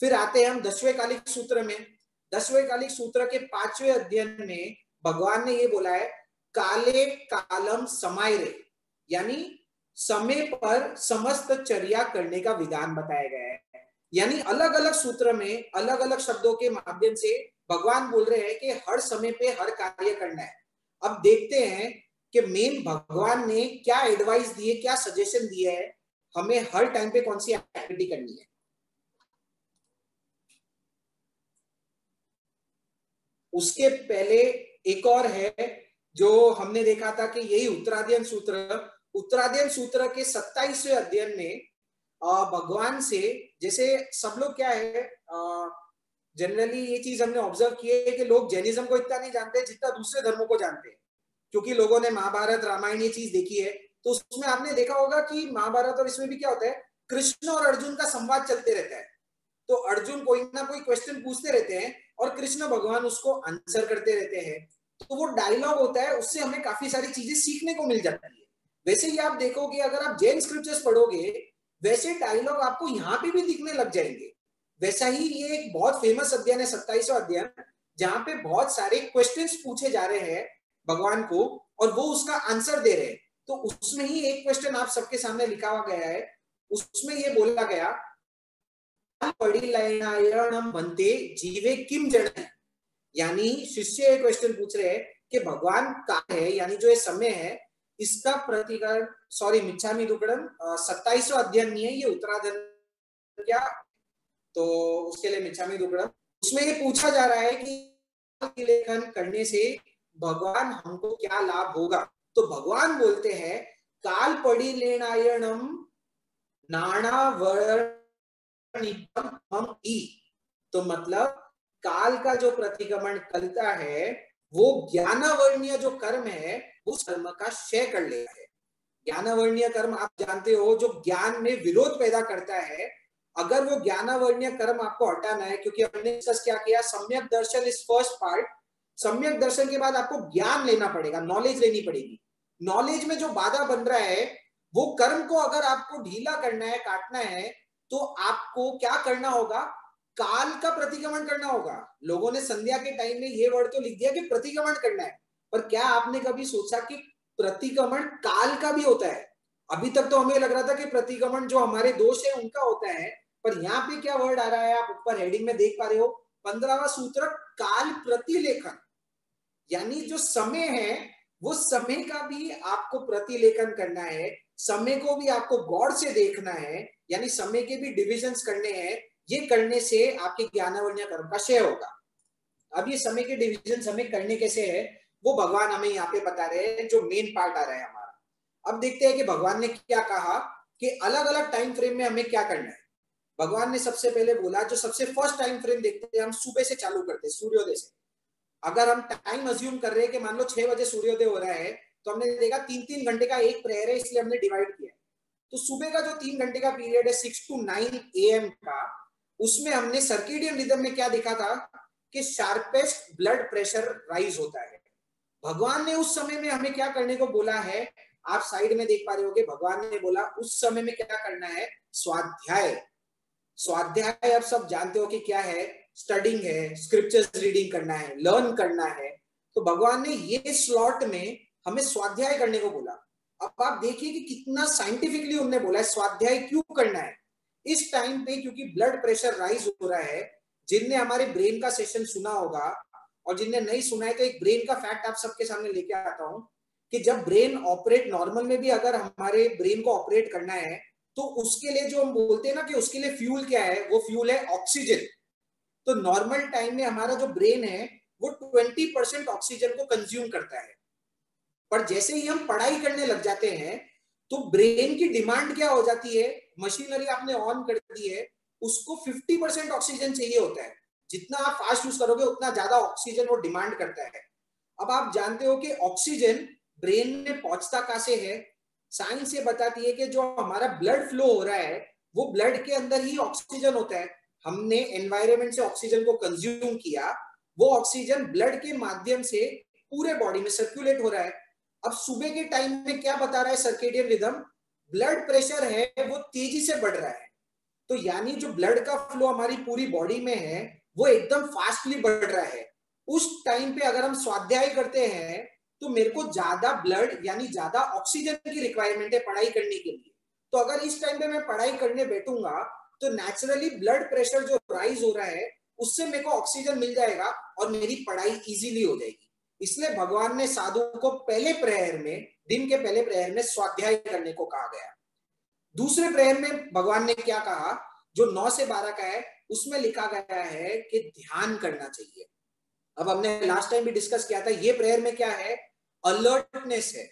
फिर आते हैं हम दसवें कालिक सूत्र में। दसवें कालिक सूत्र के पाँचवें अध्ययन में भगवान ने ये बोला है, काले कालम समय रे यानी समय पर समस्त चर्या करने का विधान बताया गया है। यानी अलग अलग सूत्र में अलग अलग शब्दों के माध्यम से भगवान बोल रहे हैं कि हर समय पे हर कार्य करना है। अब देखते हैं कि मेन भगवान ने क्या एडवाइस दिए क्या सजेशन दिए है, हमें हर टाइम पे कौन सी एक्टिविटी करनी है? उसके पहले एक और है, जो हमने देखा था कि यही उत्तराध्यन सूत्र उत्तराध्ययन सूत्र के सत्ताईसवें अध्ययन में भगवान से जैसे सब लोग क्या है जनरली ये चीज़ हमने ऑब्ज़र्व की है कि लोग जैनिज्म को इतना नहीं जानते जितना दूसरे धर्मों को जानते हैं। क्योंकि लोगों ने महाभारत, रामायण ये चीज़ देखी है। तो उसमें आपने देखा होगा कि महाभारत और इसमें भी क्या होता है, कृष्ण और अर्जुन का संवाद चलते रहता है। तो अर्जुन कोई ना कोई क्वेश्चन पूछते रहते हैं और कृष्ण भगवान उसको आंसर करते रहते हैं। तो वो डायलॉग होता है, उससे हमें काफ़ी सारी चीज़ें सीखने को मिल जाती है। वैसे ही आप देखोगे, अगर आप जैन स्क्रिप्चर्स पढ़ोगे, वैसे डायलॉग आपको यहाँ पे भी दिखने लग जाएँगे। वैसा ही ये एक बहुत फ़ेमस अध्ययन है, सत्ताईसवा अध्ययन जहाँ पे बहुत सारे क्वेश्चन पूछे जा रहे हैं भगवान को, और वो उसका आंसर दे रहे हैं। तो उसमें ही एक क्वेश्चन आप सबके सामने लिखा हुआ गया है। उसमें ये बोला गया बनते जीवे किम जन यानी शिष्य एक क्वेश्चन पूछ रहे हैं कि भगवान का है? यानी जो ये समय है इसका प्रतिकरण सॉरी मिच्छामी दुकड़न सत्ताईसवा अध्ययन नहीं है, ये उत्तराधन क्या? तो उसके लिए मिच्छामी दुकड़न उसमें ये पूछा जा रहा है कि लेखन करने से भगवान हमको क्या लाभ होगा? तो भगवान बोलते हैं, काल पड़ी लेनायणम नाना हम ई तो मतलब काल का जो प्रतिगमन करता है वो ज्ञानावर्णीय जो कर्म है, उस कर्म का क्षय कर लेता है। ज्ञानवर्णीय कर्म आप जानते हो, जो ज्ञान में विरोध पैदा करता है, अगर वो ज्ञानवर्णीय कर्म आपको हटाना है, क्योंकि हमने क्या किया, सम्यक दर्शन इज़ फ़र्स्ट पार्ट सम्यक दर्शन के बाद आपको ज्ञान लेना पड़ेगा नॉलेज लेनी पड़ेगी। नॉलेज में जो बाधा बन रहा है, वो कर्म को अगर आपको ढीला करना है, काटना है तो आपको क्या करना होगा? काल का प्रतिक्रमण करना होगा। लोगों ने संध्या के टाइम में ये वर्ड तो लिख दिया कि प्रतिक्रमण करना है। पर क्या आपने कभी सोचा कि प्रतिक्रमण काल का भी होता है? अभी तक तो हमें लग रहा था कि प्रतिक्रमण जो हमारे दोष है, उनका होता है। पर यहाँ पे क्या वर्ड आ रहा है? आप ऊपर हेडिंग में देख पा रहे हो। पंद्रहवा सूत्र, काल प्रतिलेखन। यानी जो समय है, वो समय का भी आपको प्रतिलेखन करना है। समय को भी आपको गौर से देखना है। यानी समय के भी डिविजन करने हैं। ये करने से आपके ज्ञानावन्य कर्म का क्षय होगा। अब ये समय के डिविजन हमें करने कैसे है? वो भगवान हमें यहाँ पे बता रहे हैं, जो मेन पार्ट आ रहा है हमारा। अब देखते हैं कि भगवान ने क्या कहा कि अलग अलग टाइम फ्रेम में हमें क्या करना है। भगवान ने सबसे पहले बोला, जो सबसे फ़र्स्ट टाइम फ्रेम देखते हैं, हम सुबह से चालू करते हैं, सूर्योदय से। अगर हम टाइम अज्यूम कर रहे हैं कि मान लो छह बजे सूर्योदय हो रहा है तो हमने देखा तीन तीन घंटे का एक प्रेयर है, इसलिए हमने डिवाइड किया। तो सुबह का जो तीन घंटे का पीरियड है सिक्स टू नाइन ए का उसमें हमने सर्किडियन रिदम में क्या देखा था कि शार्पेस्ट ब्लड प्रेशर राइज होता है। भगवान ने उस समय में हमें क्या करने को बोला है? आप साइड में देख पा रहे हो भगवान ने बोला, उस समय में क्या करना है? स्वाध्याय। स्वाध्याय आप सब जानते हो कि क्या है? स्टडिंग है स्क्रिप्चर्स रीडिंग करना है लर्न करना है। तो भगवान ने ये स्लॉट में हमें स्वाध्याय करने को बोला। अब आप देखिए कि कितना साइंटिफिकली उन्होंने बोला है, स्वाध्याय क्यों करना है? इस टाइम पे क्योंकि ब्लड प्रेशर राइज हो रहा है, जिनने हमारे ब्रेन का सेशन सुना होगा और जिनने नहीं सुना है तो एक ब्रेन का फैक्ट आप सबके सामने लेके आता हूँ कि जब ब्रेन ऑपरेट नॉर्मल में भी अगर हमारे ब्रेन को ऑपरेट करना है तो उसके लिए जो हम बोलते हैं ना कि उसके लिए फ्यूल क्या है, वो फ्यूल है ऑक्सीजन तो नॉर्मल टाइम में हमारा जो ब्रेन है, वो ट्वेंटी परसेंट ऑक्सीजन को कंज्यूम करता है. पर जैसे ही हम पढ़ाई करने लग जाते हैं तो ब्रेन की डिमांड क्या हो जाती है? मशीनरी आपने ऑन कर दी है, उसको 50 परसेंट ऑक्सीजन चाहिए होता है। जितना आप फास्ट यूज़ करोगे, उतना ज़्यादा ऑक्सीजन वो डिमांड करता है। अब आप जानते हो कि ऑक्सीजन ब्रेन में पहुँचता कैसे है? साइंस ये बताती है कि जो हमारा ब्लड फ्लो हो रहा है, वो ब्लड के अंदर ही ऑक्सीजन होता है। हमने एनवायरमेंट से ऑक्सीजन को कंज्यूम किया, वो ऑक्सीजन ब्लड के माध्यम से पूरे बॉडी में सर्कुलेट हो रहा है। अब सुबह के टाइम में क्या बता रहा है सर्केडियन रिदम ब्लड प्रेशर है, वो तेज़ी से बढ़ रहा है। तो यानी जो ब्लड का फ्लो हमारी पूरी बॉडी में है, वो एकदम फास्टली बढ़ रहा है। उस टाइम पे अगर हम स्वाध्याय करते हैं तो मेरे को ज़्यादा ब्लड यानी ज़्यादा ऑक्सीजन की रिक्वायरमेंट है पढ़ाई करने के लिए। तो अगर इस टाइम पे मैं पढ़ाई करने बैठूँगा तो नेचुरली ब्लड प्रेशर जो राइज हो रहा है, उससे मेरे को ऑक्सीजन मिल जाएगा और मेरी पढ़ाई इजीली हो जाएगी। इसलिए भगवान ने साधु को पहले प्रेयर में दिन के पहले प्रेयर में स्वाध्याय करने को कहा गया। दूसरे प्रेयर में भगवान ने क्या कहा? जो नौ से बारह का है, उसमें लिखा गया है कि ध्यान करना चाहिए। अब हमने लास्ट टाइम भी डिस्कस किया था, ये प्रेयर में क्या है? अलर्टनेस है,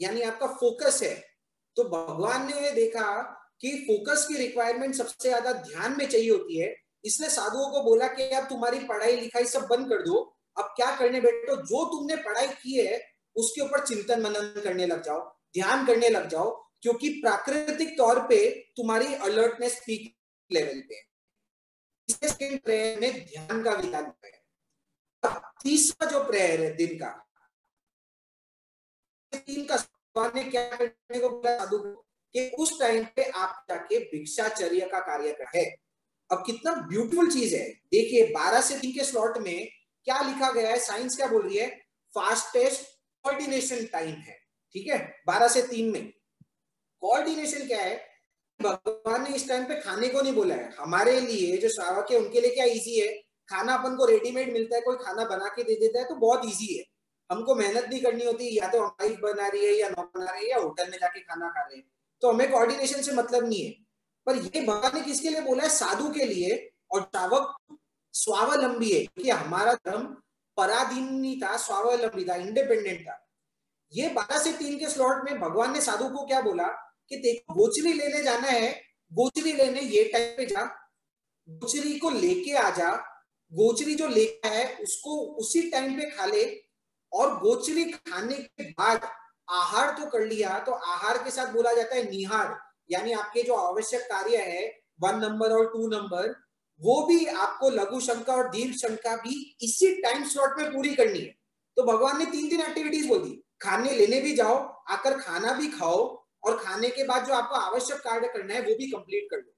यानी आपका फोकस है। तो भगवान ने देखा कि फोकस की रिक्वायरमेंट सबसे ज़्यादा ध्यान में चाहिए होती है। इसलिए साधुओं को बोला कि अब तुम्हारी पढ़ाई लिखाई सब बंद कर दो। अब क्या करने बैठो? जो तुमने पढ़ाई की है उसके ऊपर चिंतन मनन करने लग जाओ, ध्यान करने लग जाओ, क्योंकि प्राकृतिक तौर पे तुम्हारी अलर्टनेस पीक लेवल पे प्रेयर में ध्यान का विधान है तीसरा जो प्रेयर है दिन का तीन का ने क्या करने को बोला कि? उस टाइम पे आप जाके भिक्षाचर्य का कार्य है। अब कितना ब्यूटीफुल चीज़ है। देखिए, बारह से तीन के स्लॉट में क्या लिखा गया है? साइंस क्या बोल रही है? फास्टेस्ट कोऑर्डिनेशन टाइम है, ठीक है? बारह से तीन में। कोऑर्डिनेशन क्या है? भगवान ने इस टाइम पे खाने को नहीं बोला है। हमारे लिए जो श्रावक है, उनके लिए क्या इजी है? खाना अपन को रेडीमेड मिलता है, कोई खाना बना के दे देता है तो बहुत इजी है। हमको मेहनत नहीं करनी होती या तो वाइफ बना रही है, या नौ बना रही है, या होटल में जाके खाना खा रहे हैं। तो हमें कोऑर्डिनेशन से मतलब नहीं है। पर ये भगवान ने किसके लिए बोला है? साधु के लिए। और श्रावक स्वावलंबी है, क्योंकि हमारा धर्म पराधीन नहीं था स्वावलंबी था। इंडिपेंडेंट था ये बारह से तीन के स्लॉट में भगवान ने साधु को क्या बोला कि देखो, गोचरी लेने जाना है, गोचरी लेने ये टाइम पे जा, गोचरी को लेके आ जा, गोचरी जो लेके है, उसको उसी टाइम पे खा ले, और गोचरी खाने के बाद आहार तो कर लिया तो आहार के साथ बोला जाता है निहार, यानी आपके जो आवश्यक कार्य है वन नंबर और टू नंबर वो भी आपको लघु शंका और दीर्घ शंका भी इसी टाइम स्लॉट में पूरी करनी है। तो भगवान ने तीन तीन एक्टिविटीज़ बोल दी। खाने लेने भी जाओ, आकर खाना भी खाओ और खाने के बाद जो आपको आवश्यक कार्य करना है वो भी कंप्लीट कर लो।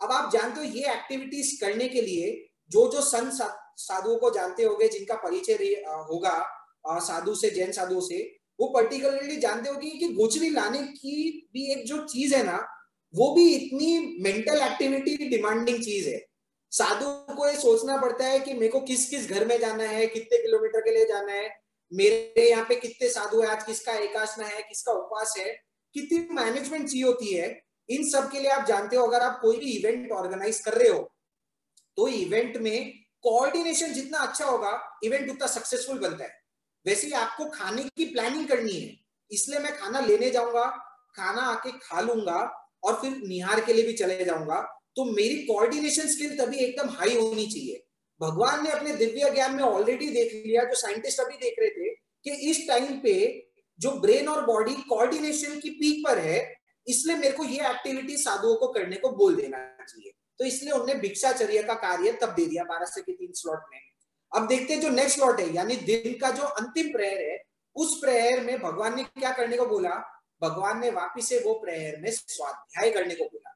अब आप जानते हो ये एक्टिविटीज़ करने के लिए जो जो संत साधुओं को जानते होंगे, जिनका परिचय होगा साधु से, जैन साधुओं से, वो पर्टिकुलरली जानते होगी कि गोचरी लाने की भी एक जो चीज़ है ना, वो भी इतनी मेंटल एक्टिविटी डिमांडिंग चीज़ है। साधु को ये सोचना पड़ता है कि मेरे को किस किस घर में जाना है, कितने किलोमीटर के लिए जाना है, मेरे यहाँ पे कितने साधु है, आज किसका एकाशना है, किसका उपवास है, कितनी मैनेजमेंट चाहिए होती है, इन सब के लिए आप जानते हो, अगर आप कोई भी इवेंट ऑर्गेनाइज कर रहे हो तो इवेंट में कोऑर्डिनेशन जितना अच्छा होगा इवेंट उतना सक्सेसफुल बनता है। वैसे ही आपको खाने की प्लानिंग करनी है, इसलिए मैं खाना लेने जाऊँगा, खाना आके खा लूँगा, और फिर निहार के लिए भी चले जाऊँगा तो मेरी कोऑर्डिनेशन स्किल तभी एकदम हाई होनी चाहिए। भगवान ने अपने दिव्य ज्ञान में ऑलरेडी देख लिया, जो साइंटिस्ट अभी देख रहे थे, कि इस टाइम पे जो ब्रेन और बॉडी कोऑर्डिनेशन की पीक पर है, इसलिए मेरे को ये एक्टिविटी साधुओं को करने को बोल देना चाहिए। तो इसलिए उन्होंने भिक्षाचर्य का कार्य तब दे दिया, बारह से के तीन स्लॉट में। अब देखते हैं जो नेक्स्ट स्लॉट है, यानी दिन का जो अंतिम प्रहर है, उस प्रेयर में भगवान ने क्या करने को बोला? भगवान ने वापिस से वो प्रेयर में स्वाध्याय करने को बोला।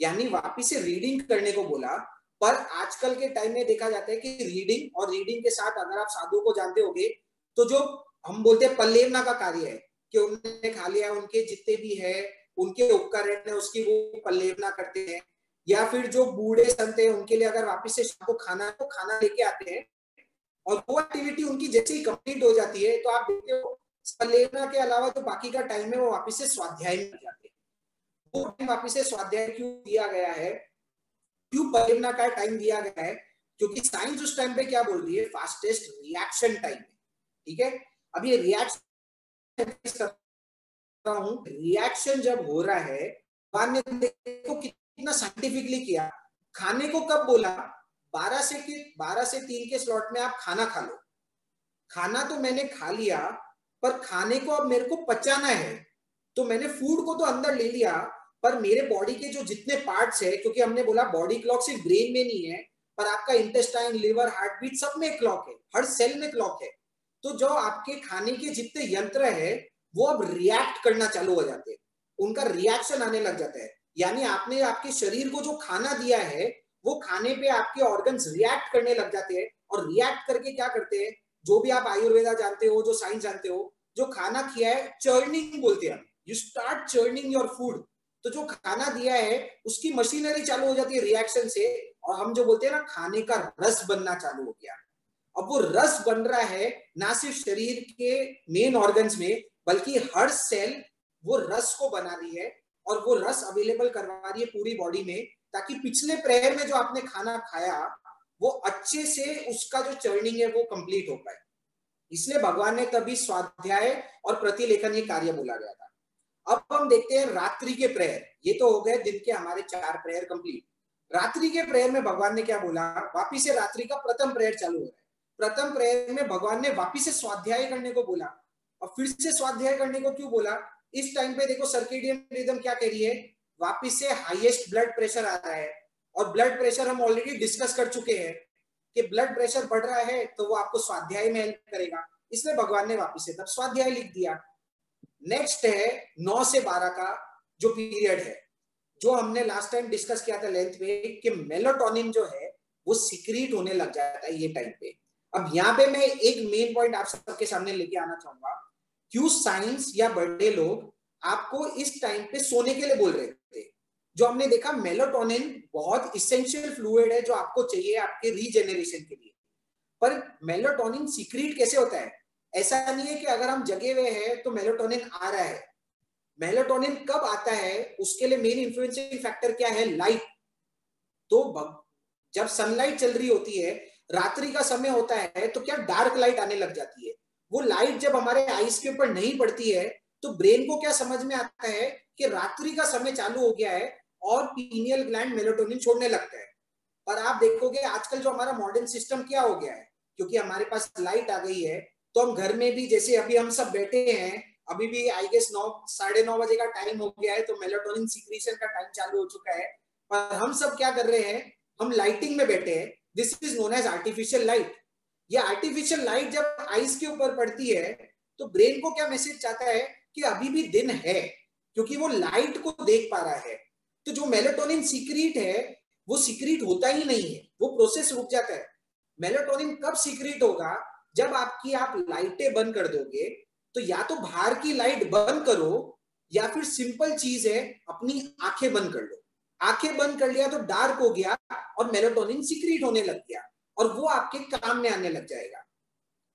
यानी वापिस से रीडिंग करने को बोला, पर आजकल के टाइम में देखा जाता है कि रीडिंग और रीडिंग के साथ अगर आप साधुओं को जानते होगे तो जो हम बोलते हैं पल्लेवना का कार्य है, कि उन्होंने खा लिया, उनके जितने भी है, उनके उपकरण है, उसकी वो पल्लेवना करते हैं, या फिर जो बूढ़े संत है, उनके लिए अगर वापिस से शाम को खाना तो खाना लेके आते हैं, और वो एक्टिविटी उनकी जैसे ही कंप्लीट हो जाती है तो आप देखते हो, पल्लेवना के अलावा जो बाकी का टाइम है, वो वापिस से स्वाध्याय में जाते हैं। वापिस से स्वाध्याय क्यों दिया गया है? क्यों परिवना का टाइम दिया गया है? क्योंकि साइंस उस टाइम पे क्या बोल रही है? फास्टेस्ट रिएक्शन टाइम ठीक है? अब ये रिएक्शन रिएक्शन जब हो रहा है देखो कितना साइंटिफिकली किया। खाने को कब बोला? बारह से के, बारह से तीन के स्लॉट में आप खाना खा लो। खाना तो मैंने खा लिया, पर खाने को अब मेरे को पचाना है। तो मैंने फ़ूड को तो अंदर ले लिया पर मेरे बॉडी के जो जितने पार्ट्स है, क्योंकि हमने बोला बॉडी क्लॉक सिर्फ़ ब्रेन में नहीं है, पर आपका इंटेस्टाइन लिवर हार्ट बीट सब में क्लॉक है, हर सेल में क्लॉक है। तो जो आपके खाने के जितने यंत्र है, वो अब रिएक्ट करना चालू हो जाते हैं। उनका रिएक्शन आने लग जाता है। यानी आपने आपके शरीर को जो खाना दिया है, वो खाने पे आपके ऑर्गन्स रिएक्ट करने लग जाते हैं और रिएक्ट करके क्या करते हैं? जो भी आप आयुर्वेदा जानते हो, जो साइंस जानते हो, जो खाना खिया है चर्निंग बोलते हैं। You start churning your food तो जो खाना दिया है, उसकी मशीनरी चालू हो जाती है रिएक्शन से और हम जो बोलते हैं ना, खाने का रस बनना चालू हो गया। अब वो रस बन रहा है, ना सिर्फ़ शरीर के मेन ऑर्गन्स में, बल्कि हर सेल वो रस को बना रही है और वो रस अवेलेबल करवा रही है पूरी बॉडी में, ताकि पिछले प्रेयर में जो आपने खाना खाया, वो अच्छे से उसका जो चर्निंग है वो कंप्लीट हो पाए। इसलिए भगवान ने तभी स्वाध्याय और प्रतिलेखन ये कार्य बोला गया था। अब हम देखते हैं रात्रि के प्रेयर। ये तो हो गए दिन के हमारे चार प्रेयर कंप्लीट। रात्रि के प्रेयर में भगवान ने क्या बोला? वापिस से रात्रि का प्रथम प्रेयर चालू हो रहा है। प्रथम प्रेयर में भगवान ने वापिस से स्वाध्याय करने को बोला। और फिर से स्वाध्याय करने को क्यों बोला? इस टाइम पे देखो सर्किडियन रिदम क्या कह रही है? वापिस से हाईएस्ट ब्लड प्रेशर आ रहा है। और ब्लड प्रेशर हम ऑलरेडी डिस्कस कर चुके हैं कि ब्लड प्रेशर बढ़ रहा है तो वो आपको स्वाध्याय में हेल्प करेगा। इसलिए भगवान ने वापिस से तब स्वाध्याय लिख दिया। नेक्स्ट है नौ से बारह का जो पीरियड है, जो हमने लास्ट टाइम डिस्कस किया था लेंथ में कि मेलोटोनिन जो है, वो सिक्रीट होने लग जाता है ये टाइम पे। अब यहाँ पे मैं एक मेन पॉइंट आप सबके सामने लेके आना चाहूँगा क्यों साइंस या बड़े लोग आपको इस टाइम पे सोने के लिए बोल रहे थे। जो हमने देखा मेलोटोनिन बहुत इसेंशियल फ्लूड है जो आपको चाहिए आपके रीजेनरेशन के लिए। पर मेलोटोनिन सीक्रेट कैसे होता है? ऐसा नहीं है कि अगर हम जगे हुए हैं तो मेलोटोनिन आ रहा है। मेलोटोनिन कब आता है? उसके लिए मेन इन्फ्लुएंसिंग फैक्टर क्या है? लाइट तो जब सनलाइट चल रही होती है, रात्रि का समय होता है तो क्या डार्क लाइट आने लग जाती है? वो लाइट जब हमारे आईज के ऊपर नहीं पड़ती है तो ब्रेन को क्या समझ में आता है कि रात्रि का समय चालू हो गया है और पीनियल ग्लैंड मेलोटोनिन छोड़ने लगता है। पर आप देखोगे आजकल जो हमारा मॉडर्न सिस्टम क्या हो गया है? क्योंकि हमारे पास लाइट आ गई है तो हम घर में भी जैसे अभी हम सब बैठे हैं, अभी भी आई गेस नौ, साढ़े नौ बजे का टाइम हो गया है तो मेलाटोनिन सीक्रेशन का टाइम चालू हो चुका है। पर हम सब क्या कर रहे हैं, हम लाइटिंग में बैठे हैं। This is known as artificial light ये आर्टिफिशियल लाइट जब आइस के ऊपर पड़ती है तो ब्रेन को क्या मैसेज चाहता है कि अभी भी दिन है, क्योंकि वो लाइट को देख पा रहा है। तो जो मेलेटोनिन सीक्रेट है, वो सीक्रेट होता ही नहीं है, वो प्रोसेस रुक जाता है। मेलेटोनिन कब सीक्रेट होगा जब आपकी आप लाइटें बंद कर दोगे तो या तो बाहर की लाइट बंद करो, या फिर सिंपल चीज़ है, अपनी आँखें बंद कर लो। आँखें बंद कर लिया तो डार्क हो गया और मेलेटोनिन सीक्रेट होने लग गया और वो आपके काम में आने लग जाएगा।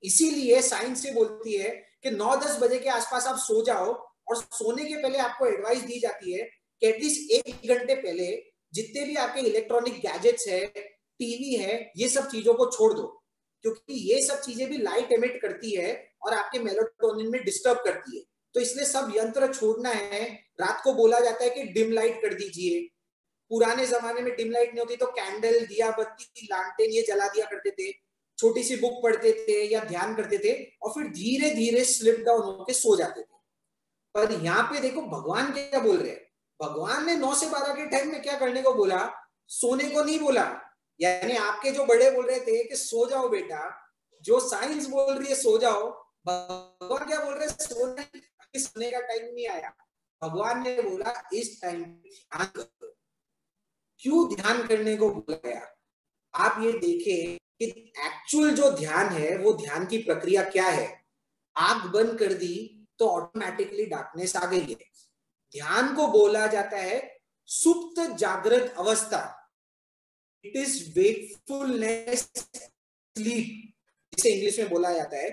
इसीलिए साइंस से बोलती है कि 9-10 बजे के आसपास आप सो जाओ और सोने के पहले आपको एडवाइस दी जाती है कि एटलीस्ट एक घंटे पहले जितने भी आपके इलेक्ट्रॉनिक गैजेट्स है, टीवी है, ये सब चीज़ों को छोड़ दो। क्योंकि ये सब चीज़ें भी लाइट एमिट करती है और आपके मेलोटोनिन में डिस्टर्ब करती है। तो इसलिए सब यंत्र छोड़ना है। रात को बोला जाता है कि डिम लाइट कर दीजिए। पुराने जमाने में डिम लाइट नहीं होती तो कैंडल दिया बत्ती लालटेन ये जला दिया करते थे। छोटी सी बुक पढ़ते थे या ध्यान करते थे और फिर धीरे धीरे स्लिप डाउन होकर सो जाते थे। पर यहाँ पे देखो भगवान क्या बोल रहे हैं? भगवान ने नौ से बारह के टाइम में क्या करने को बोला? सोने को नहीं बोला। यानी आपके जो बड़े बोल रहे थे कि सो जाओ बेटा, जो साइंस बोल रही है सो जाओ, भगवान क्या बोल रहे सोने सोने का टाइम नहीं आया। भगवान ने बोला, इस टाइम क्यों ध्यान करने को बोला गया? आप ये देखे कि एक्चुअल जो ध्यान है, वो ध्यान की प्रक्रिया क्या है? आग बंद कर दी तो ऑटोमेटिकली डार्कनेस आ गई है। ध्यान को बोला जाता है सुप्त जागृत अवस्था। इट इज़ वेकफुलनेस स्लीप जिसे इंग्लिश में बोला जाता है।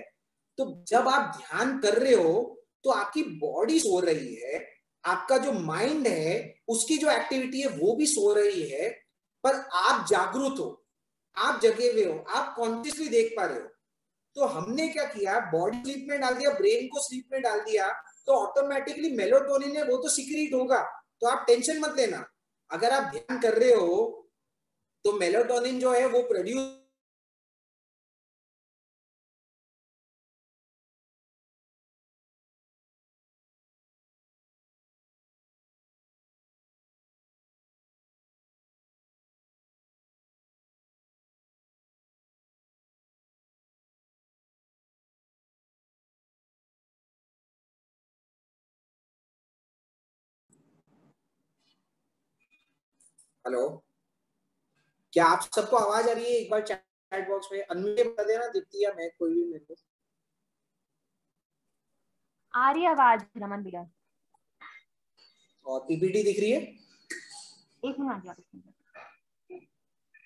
तो जब आप ध्यान कर रहे हो तो आपकी बॉडी सो रही है, आपका जो माइंड है, उसकी जो एक्टिविटी है, वो भी सो रही है, पर आप जागरूक हो, आप जगे हुए हो, आप कॉन्शियसली देख पा रहे हो। तो हमने क्या किया? बॉडी स्लीप में डाल दिया ब्रेन को स्लीप में डाल दिया तो ऑटोमेटिकली मेलोटोनिन है, वो तो सीक्रेट होगा। तो आप टेंशन मत लेना। अगर आप ध्यान कर रहे हो तो मेलोटोनिन जो है वो प्रोड्यूस हेलो क्या आप सबको आवाज़ आ रही है एक बार चैट बॉक्स में? अनम्यूट बता देना दीप्ति या मैं कोई भी मेरे को आ रही आवाज़ रमन भैया और पीपीटी दिख रही है? एक मिनट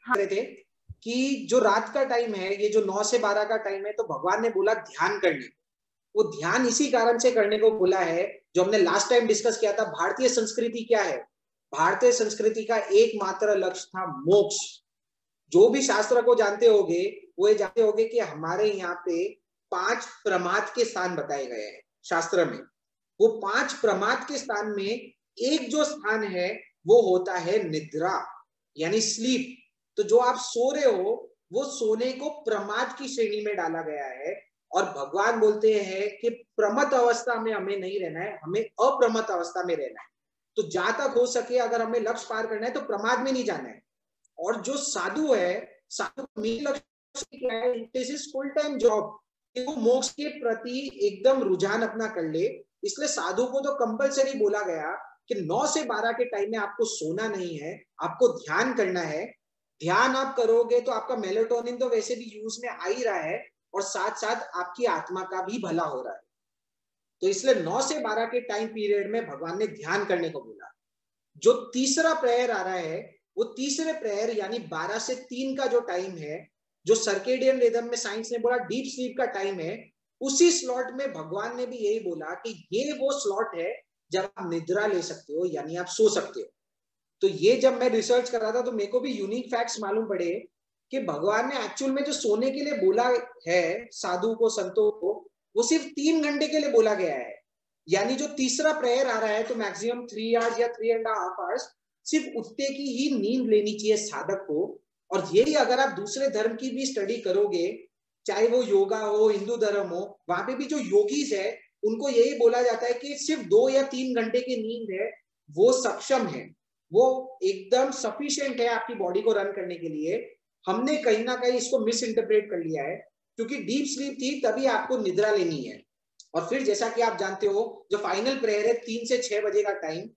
हाँ। थे कि जो रात का टाइम है ये जो नौ से बारह का टाइम है तो भगवान ने बोला ध्यान करने। वो ध्यान इसी कारण से करने को बोला है जो हमने लास्ट टाइम डिस्कस किया था भारतीय संस्कृति क्या है? भारतीय संस्कृति का एकमात्र लक्ष्य था मोक्ष। जो भी शास्त्र को जानते होगे, वो ये जानते होगे कि हमारे यहाँ पे पाँच प्रमाद के स्थान बताए गए हैं शास्त्र में। वो पाँच प्रमाद के स्थान में एक जो स्थान है, वो होता है निद्रा, यानी स्लीप। तो जो आप सो रहे हो, वो सोने को प्रमाद की श्रेणी में डाला गया है और भगवान बोलते हैं कि प्रमत अवस्था में हमें नहीं रहना है, हमें अप्रमत अवस्था में रहना है। तो जहाँ तक हो सके अगर हमें लक्ष्य पार करना है तो प्रमाद में नहीं जाना है। और जो साधु है, साधु फुल टाइम जॉब वो मोक्ष के प्रति एकदम रुझान अपना कर ले। इसलिए साधु को तो कंपलसरी बोला गया कि 9 से 12 के टाइम में आपको सोना नहीं है, आपको ध्यान करना है। ध्यान आप करोगे तो आपका मेलेटोनिन तो वैसे भी यूज़ में आ ही रहा है, और साथ साथ आपकी आत्मा का भी भला हो रहा है। तो इसलिए नौ से बारह के टाइम पीरियड में भगवान ने ध्यान करने को बोला। जो तीसरा प्रेयर आ रहा है, वो तीसरे प्रेयर यानी बारह से तीन का जो टाइम है, जो सर्केडियन रिदम में साइंस ने बोला डीप स्लीप का टाइम है, उसी स्लॉट में भगवान ने भी यही बोला कि ये वो स्लॉट है, जब आप निद्रा ले सकते हो, यानी आप सो सकते हो। तो ये जब मैं रिसर्च कर रहा था तो मेरे को भी यूनिक फैक्ट्स मालूम पड़े कि भगवान ने एक्चुअल में जो सोने के लिए बोला है, साधु को, संतों को वो सिर्फ़ तीन घंटे के लिए बोला गया है। यानी जो तीसरा प्रेयर आ रहा है तो मैक्सिमम थ्री आवर्स या थ्री एंड हाफ़ आवर्स सिर्फ़ उतने की ही नींद लेनी चाहिए साधक को। और यही अगर आप दूसरे धर्म की भी स्टडी करोगे, चाहे वो योगा हो, हिंदू धर्म हो, वहाँ पे भी जो योगीज है, उनको यही बोला जाता है कि सिर्फ़ दो या तीन घंटे की नींद है, वो सक्षम है। वो एकदम सफिशियंट है आपकी बॉडी को रन करने के लिए। हमने कहीं ना कहीं इसको मिस इंटरप्रेट कर लिया है। क्योंकि डीप स्लीप थी, तभी आपको निद्रा लेनी है। और फिर जैसा कि आप जानते हो, जो फाइनल प्रेयर है, तीन से छह बजे का टाइम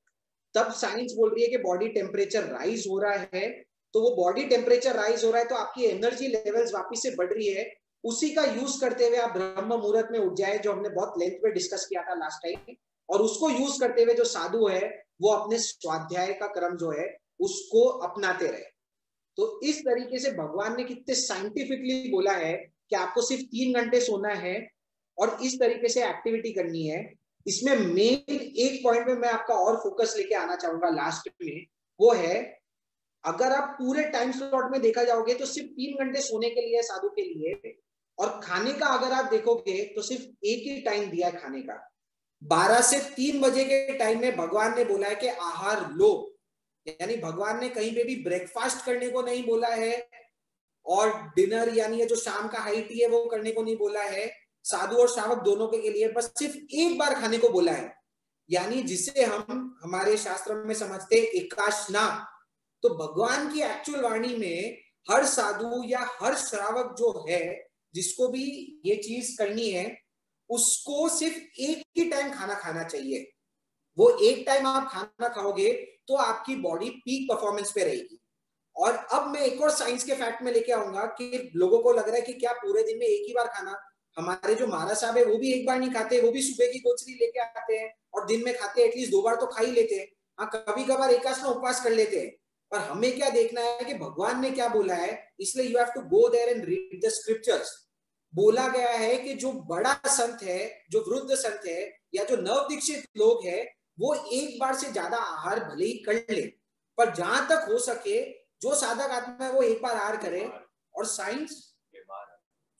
तब साइंस बोल रही है कि बॉडी टेम्परेचर राइज हो रहा है। तो वो बॉडी टेम्परेचर राइज हो रहा है तो आपकी एनर्जी लेवल्स वापिस से बढ़ रही है। उसी का यूज़ करते हुए आप ब्रह्म मुहूर्त में उठ जाए, जो हमने बहुत लेंथ में डिस्कस किया था लास्ट टाइम और उसको यूज़ करते हुए जो साधु है, वो अपने स्वाध्याय का क्रम जो है, उसको अपनाते रहे। तो इस तरीके से भगवान ने कितने साइंटिफिकली बोला है कि आपको सिर्फ़ तीन घंटे सोना है और इस तरीके से एक्टिविटी करनी है, इसमें मेन एक पॉइंट में मैं आपका और फोकस लेके आना चाहूँगा लास्ट में, वो है, अगर आप पूरे टाइम स्लॉट में देखा जाओगे तो सिर्फ़ तीन घंटे सोने के लिए, साधु के लिए, और खाने का अगर आप देखोगे तो सिर्फ़ एक ही टाइम दिया है खाने का। बारह से तीन बजे के टाइम में भगवान ने बोला है कि आहार लो। यानी भगवान ने कहीं पे भी ब्रेकफास्ट करने को नहीं बोला है और डिनर यानी जो शाम का हाई टी है, वो करने को नहीं बोला है। साधु और श्रावक दोनों के लिए बस सिर्फ़ एक बार खाने को बोला है। यानी जिसे हम हमारे शास्त्र में समझते एकाशना। तो भगवान की एक्चुअल वाणी में हर साधु या हर श्रावक जो है, जिसको भी ये चीज़ करनी है, उसको सिर्फ़ एक ही टाइम खाना खाना चाहिए। वो एक टाइम आप खाना खाओगे तो आपकी बॉडी पीक परफॉर्मेंस पे रहेगी। और अब मैं एक और साइंस के फैक्ट में लेके आऊँगा कि लोगों को लग रहा है कि क्या पूरे दिन में एक ही बार खाना, हमारे जो महाराज साहब है, वो भी एक बार नहीं खाते, वो भी सुबह की गोचरी लेके आते हैं और दिन में खाते एटलीस्ट दो बार तो खा ही लेते हैं। हाँ कभी कभार एकाश में उपवास कर लेते हैं। पर हमें क्या देखना है कि भगवान ने क्या बोला है, इसलिए you have to go there and read the scriptures बोला गया है कि जो बड़ा संत है, जो वृद्ध संत है, या जो नव दीक्षित लोग है, वो एक बार से ज़्यादा आहार भले ही कर ले, पर जहाँ तक हो सके जो साधक आत्मा है वो एक बार आर करे और साइंस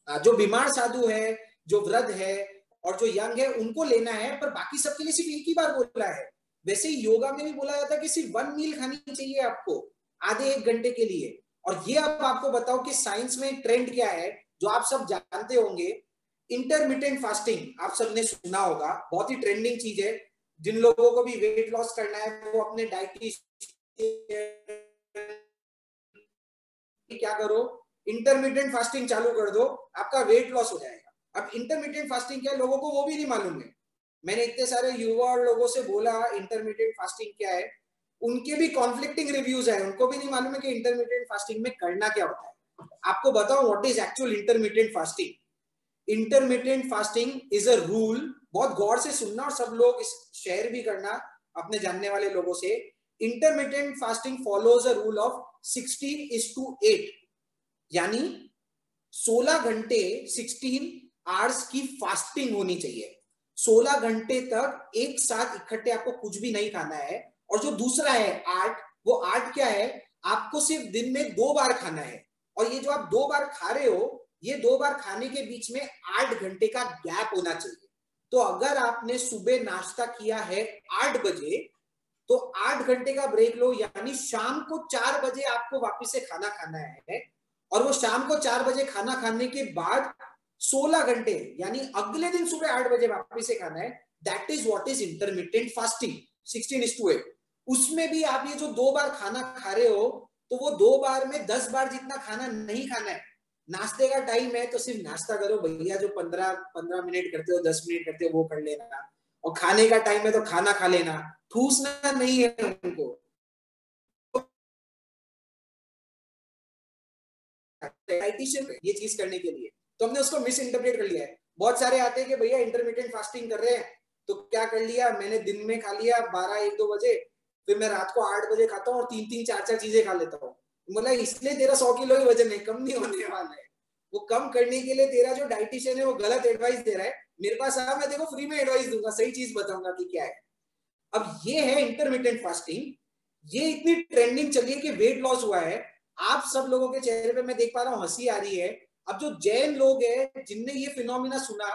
जो बीमार साधु है जो वृद्ध है और जो यंग है उनको लेना है पर बाकी सबके लिए सिर्फ़ एक ही बार बोला है। वैसे ही योगा में भी बोला जाता है कि सिर्फ़ वन मील खानी चाहिए आपको आधे एक घंटे के लिए। और ये अब आपको बताओ कि साइंस में ट्रेंड क्या है जो आप सब जानते होंगे। इंटरमीडियंट फास्टिंग आप सबने सुना होगा बहुत ही ट्रेंडिंग चीज़ है। जिन लोगों को भी वेट लॉस करना है वो अपने डाइट क्या करो? इंटरमीडियंट फास्टिंग चालू कर दो, आपका वेट लॉस हो जाएगा। अब इंटरमीडियंट फास्टिंग क्या है? लोगों को वो भी नहीं मालूम है। मैंने इतने सारे युवा और लोगों से बोला इंटरमीडियंट फास्टिंग क्या है? उनके भी कॉन्फ्लिक्टिंग रिव्यूज़ है। उनको भी नहीं मालूम है कि इंटरमीडियंट फास्टिंग में करना क्या होता है। आपको बताओ what is actual intermediate fasting intermediate fasting is a rule बहुत गौर से सुनना और सब लोग इस शेयर भी करना अपने जानने वाले लोगों से। Intermediate fasting follows a rule of 16 is to 8 यानी 16 घंटे 16 आवर्स की फास्टिंग होनी चाहिए। 16 घंटे तक एक साथ इकट्ठे आपको कुछ भी नहीं खाना है। और जो दूसरा है, आठ, वो आठ क्या है? आपको सिर्फ़ दिन में दो बार खाना है। और ये जो आप दो बार खा रहे हो, ये दो बार खाने के बीच में आठ घंटे का गैप होना चाहिए। तो अगर आपने सुबह नाश्ता किया है आठ बजे तो आठ घंटे का ब्रेक लो, यानी शाम को चार बजे आपको वापिस से खाना खाना है, और वो शाम को चार बजे खाना खाने के बाद सोलह घंटे, यानी अगले दिन सुबह आठ बजे वापिस से खाना है that is what is intermediate fasting sixteen is to eight उसमें भी आप ये जो दो बार खाना खा रहे हो तो वो दो बार में दस बार जितना खाना नहीं खाना है। नाश्ते का टाइम है तो सिर्फ़ नाश्ता करो, भैया जो पंद्रह पंद्रह मिनट करते हो, दस मिनट करते हो, वो कर लेना। और खाने का टाइम है तो खाना खा लेना। ठूसना नहीं है उनको। ये चीज़ करने के लिए। तो हमने उसको मिस इंटरप्रेट कर लिया है। बहुत सारे आते हैं कि भैया इंटरमीडियंट फास्टिंग कर रहे हैं। तो क्या कर लिया? मैंने दिन में खा लिया बारह, एक, दो बजे। फिर मैं रात को आठ बजे खाता हूँ और तीन तीन चार चार चीज़ें खा लेता हूँ। बोला, इसलिए तेरा सौ किलो ही वज़न है। कम नहीं होने वाला है। वो कम करने के लिए तेरा जो डाइटिशियन है, वो गलत एडवाइस दे रहा है। मेरे पास आ मैं देखो फ्री में एडवाइस दूँगा, सही चीज़ बताऊँगा कि क्या है। अब ये है इंटरमीडियंट फास्टिंग ये इतनी ट्रेंडिंग चली है कि वेट लॉस हुआ है। आप सब लोगों के चेहरे पे मैं देख पा रहा हूँ, हँसी आ रही है। अब जो जैन लोग हैं, जिनने ये फिनोमिना सुना,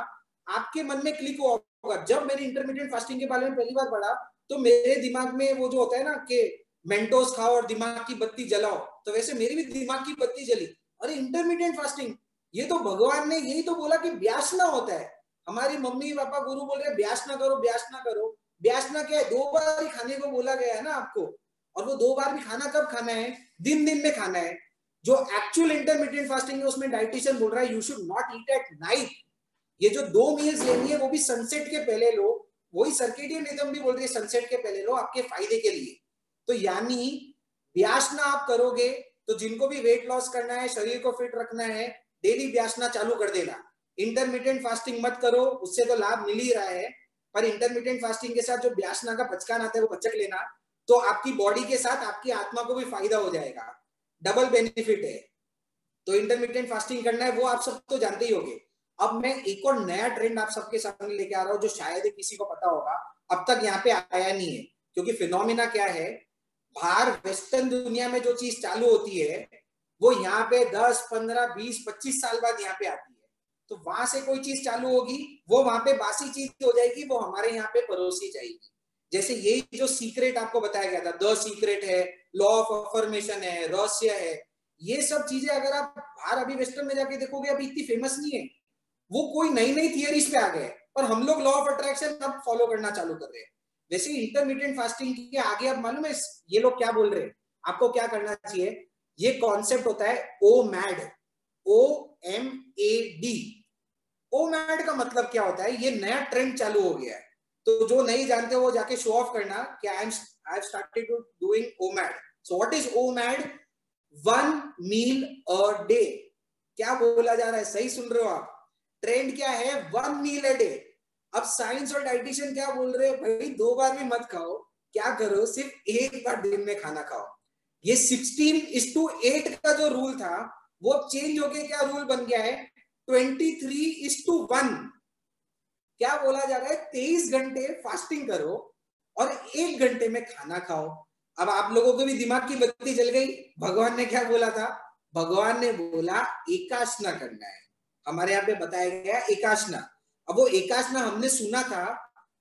आपके मन में क्लिक हुआ होगा। जब मैंने इंटरमीडियंट फास्टिंग के बारे में पहली बार पढ़ा तो मेरे दिमाग में वो जो होता है ना कि मेंटोस खाओ और दिमाग की बत्ती जलाओ तो वैसे मेरी भी दिमाग की बत्ती जली। अरे इंटरमीडिएट फास्टिंग ये तो भगवान ने यही तो बोला कि ब्यासना होता है। हमारी मम्मी पापा गुरु बोल रहे ब्यास ना करो, ब्यास ना करो। ब्यास ना क्या है? दो बार ही खाने को बोला गया है ना आपको। और वो दो बार भी खाना कब खाना है? दिन दिन में खाना है। जो एक्चुअल इंटरमीडिएट फास्टिंग है, उसमें डाइटिशियन बोल रहा है you should not eat at night ये जो दो मील्स लेनी है, वो भी सनसेट के पहले लो। वही सर्केडियन रिदम भी बोल रही है सनसेट के पहले लो आपके फ़ायदे के लिए। तो यानी ब्यासना आप करोगे तो जिनको भी वेट लॉस करना है, शरीर को फिट रखना है डेली ब्यासना चालू कर देना। इंटरमीडियंट फास्टिंग मत करो उससे तो लाभ मिल ही रहा है। पर इंटरमीडियंट फास्टिंग के साथ जो ब्यासना का पचकान आता है वो पचक लेना तो आपकी बॉडी के साथ आपकी आत्मा को भी फ़ायदा हो जाएगा। डबल बेनिफिट है। तो इंटरमीडियंट फास्टिंग करना है वो आप सब तो जानते ही होंगे। अब मैं एक और नया ट्रेंड आप सबके सामने लेके आ रहा हूँ जो शायद किसी को पता होगा अब तक यहाँ पे आया नहीं है क्योंकि फिनोमिना क्या है? बाहर वेस्टर्न दुनिया में जो चीज़ चालू होती है वो यहाँ पे 10, 15, 20, 25 साल बाद यहाँ पे आती है। तो वहाँ से कोई चीज़ चालू होगी, वो वहाँ पे बासी चीज़ हो जाएगी, वो हमारे यहाँ पे परोसी जाएगी। जैसे यही जो सीक्रेट आपको बताया गया था द सीक्रेट है लॉ ऑफ़ अफर्मेशन है, रहस्य है, ये सब चीज़ें अगर आप बाहर अभी वेस्टर्न में जाके देखोगे, अभी इतनी फ़ेमस नहीं है। वो कोई नई नई थियरीज पे आ गए, पर हम लोग लॉ ऑफ़ अट्रैक्शन अब फॉलो करना चालू कर रहे हैं। वैसे इंटरमीडिएट फास्टिंग के आगे अब मालूम है ये लोग क्या बोल रहे हैं? आपको क्या करना चाहिए? ये कॉन्सेप्ट होता है O MAD O M A D O MAD का मतलब क्या होता है? ये नया ट्रेंड चालू हो गया है। तो जो नहीं जानते वो जाके शो ऑफ़ करना कि I am I have started doing O MAD so what is O MAD one meal a day क्या बोला जा रहा है? सही सुन रहे हो आप? ट्रेंड क्या है? वन मील अ डे अब साइंस और डाइटिशियन क्या बोल रहे हैं? भाई, दो बार भी मत खाओ। क्या करो? सिर्फ़ एक बार दिन में खाना खाओ। ये 16 इस टू एट का जो रूल था, वो चेंज होके क्या रूल बन गया है? 23 इस टू वन क्या बोला जा रहा है? तेईस घंटे फास्टिंग करो और एक घंटे में खाना खाओ। अब आप लोगों को भी दिमाग की बत्ती जल गई। भगवान ने क्या बोला था? भगवान ने बोला एकाशना करना है। हमारे यहाँ पे बताया गया एकाशना अब वो एकाशना हमने सुना था,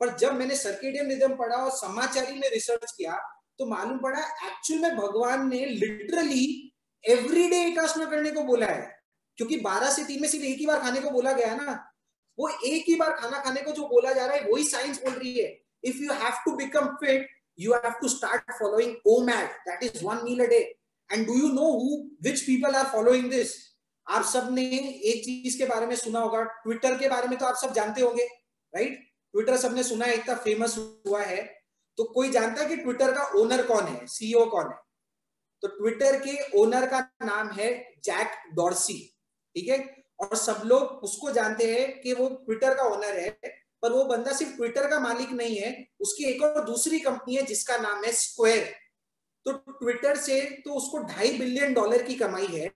पर जब मैंने सर्केडियन रिदम पढ़ा और समाचारी में रिसर्च किया तो मालूम पड़ा एक्चुअल में भगवान ने लिटरली एवरीडे एकाशना करने को बोला है। क्योंकि 12 से तीन में सिर्फ़ एक ही बार खाने को बोला गया ना। वो एक ही बार खाना खाने को जो बोला जा रहा है वही साइंस बोल रही है। If you have to become fit you have to start following OMAD, that is one meal a day. And do you know who, which people are following this? आप सबने एक चीज़ के बारे में सुना होगा। ट्विटर के बारे में तो आप सब जानते होंगे राइट ट्विटर सबने सुना है इतना फ़ेमस हुआ है। तो कोई जानता है कि ट्विटर का ओनर कौन है? सीईओ कौन है? तो ट्विटर के ओनर का नाम है जैक डॉर्सी ठीक है? और सब लोग उसको जानते हैं कि वो ट्विटर का ओनर है, पर वो बंदा सिर्फ़ ट्विटर का मालिक नहीं है, उसकी एक और दूसरी कंपनी है जिसका नाम है स्क्वायर तो ट्विटर से तो उसको ढाई बिलियन डॉलर की कमाई है,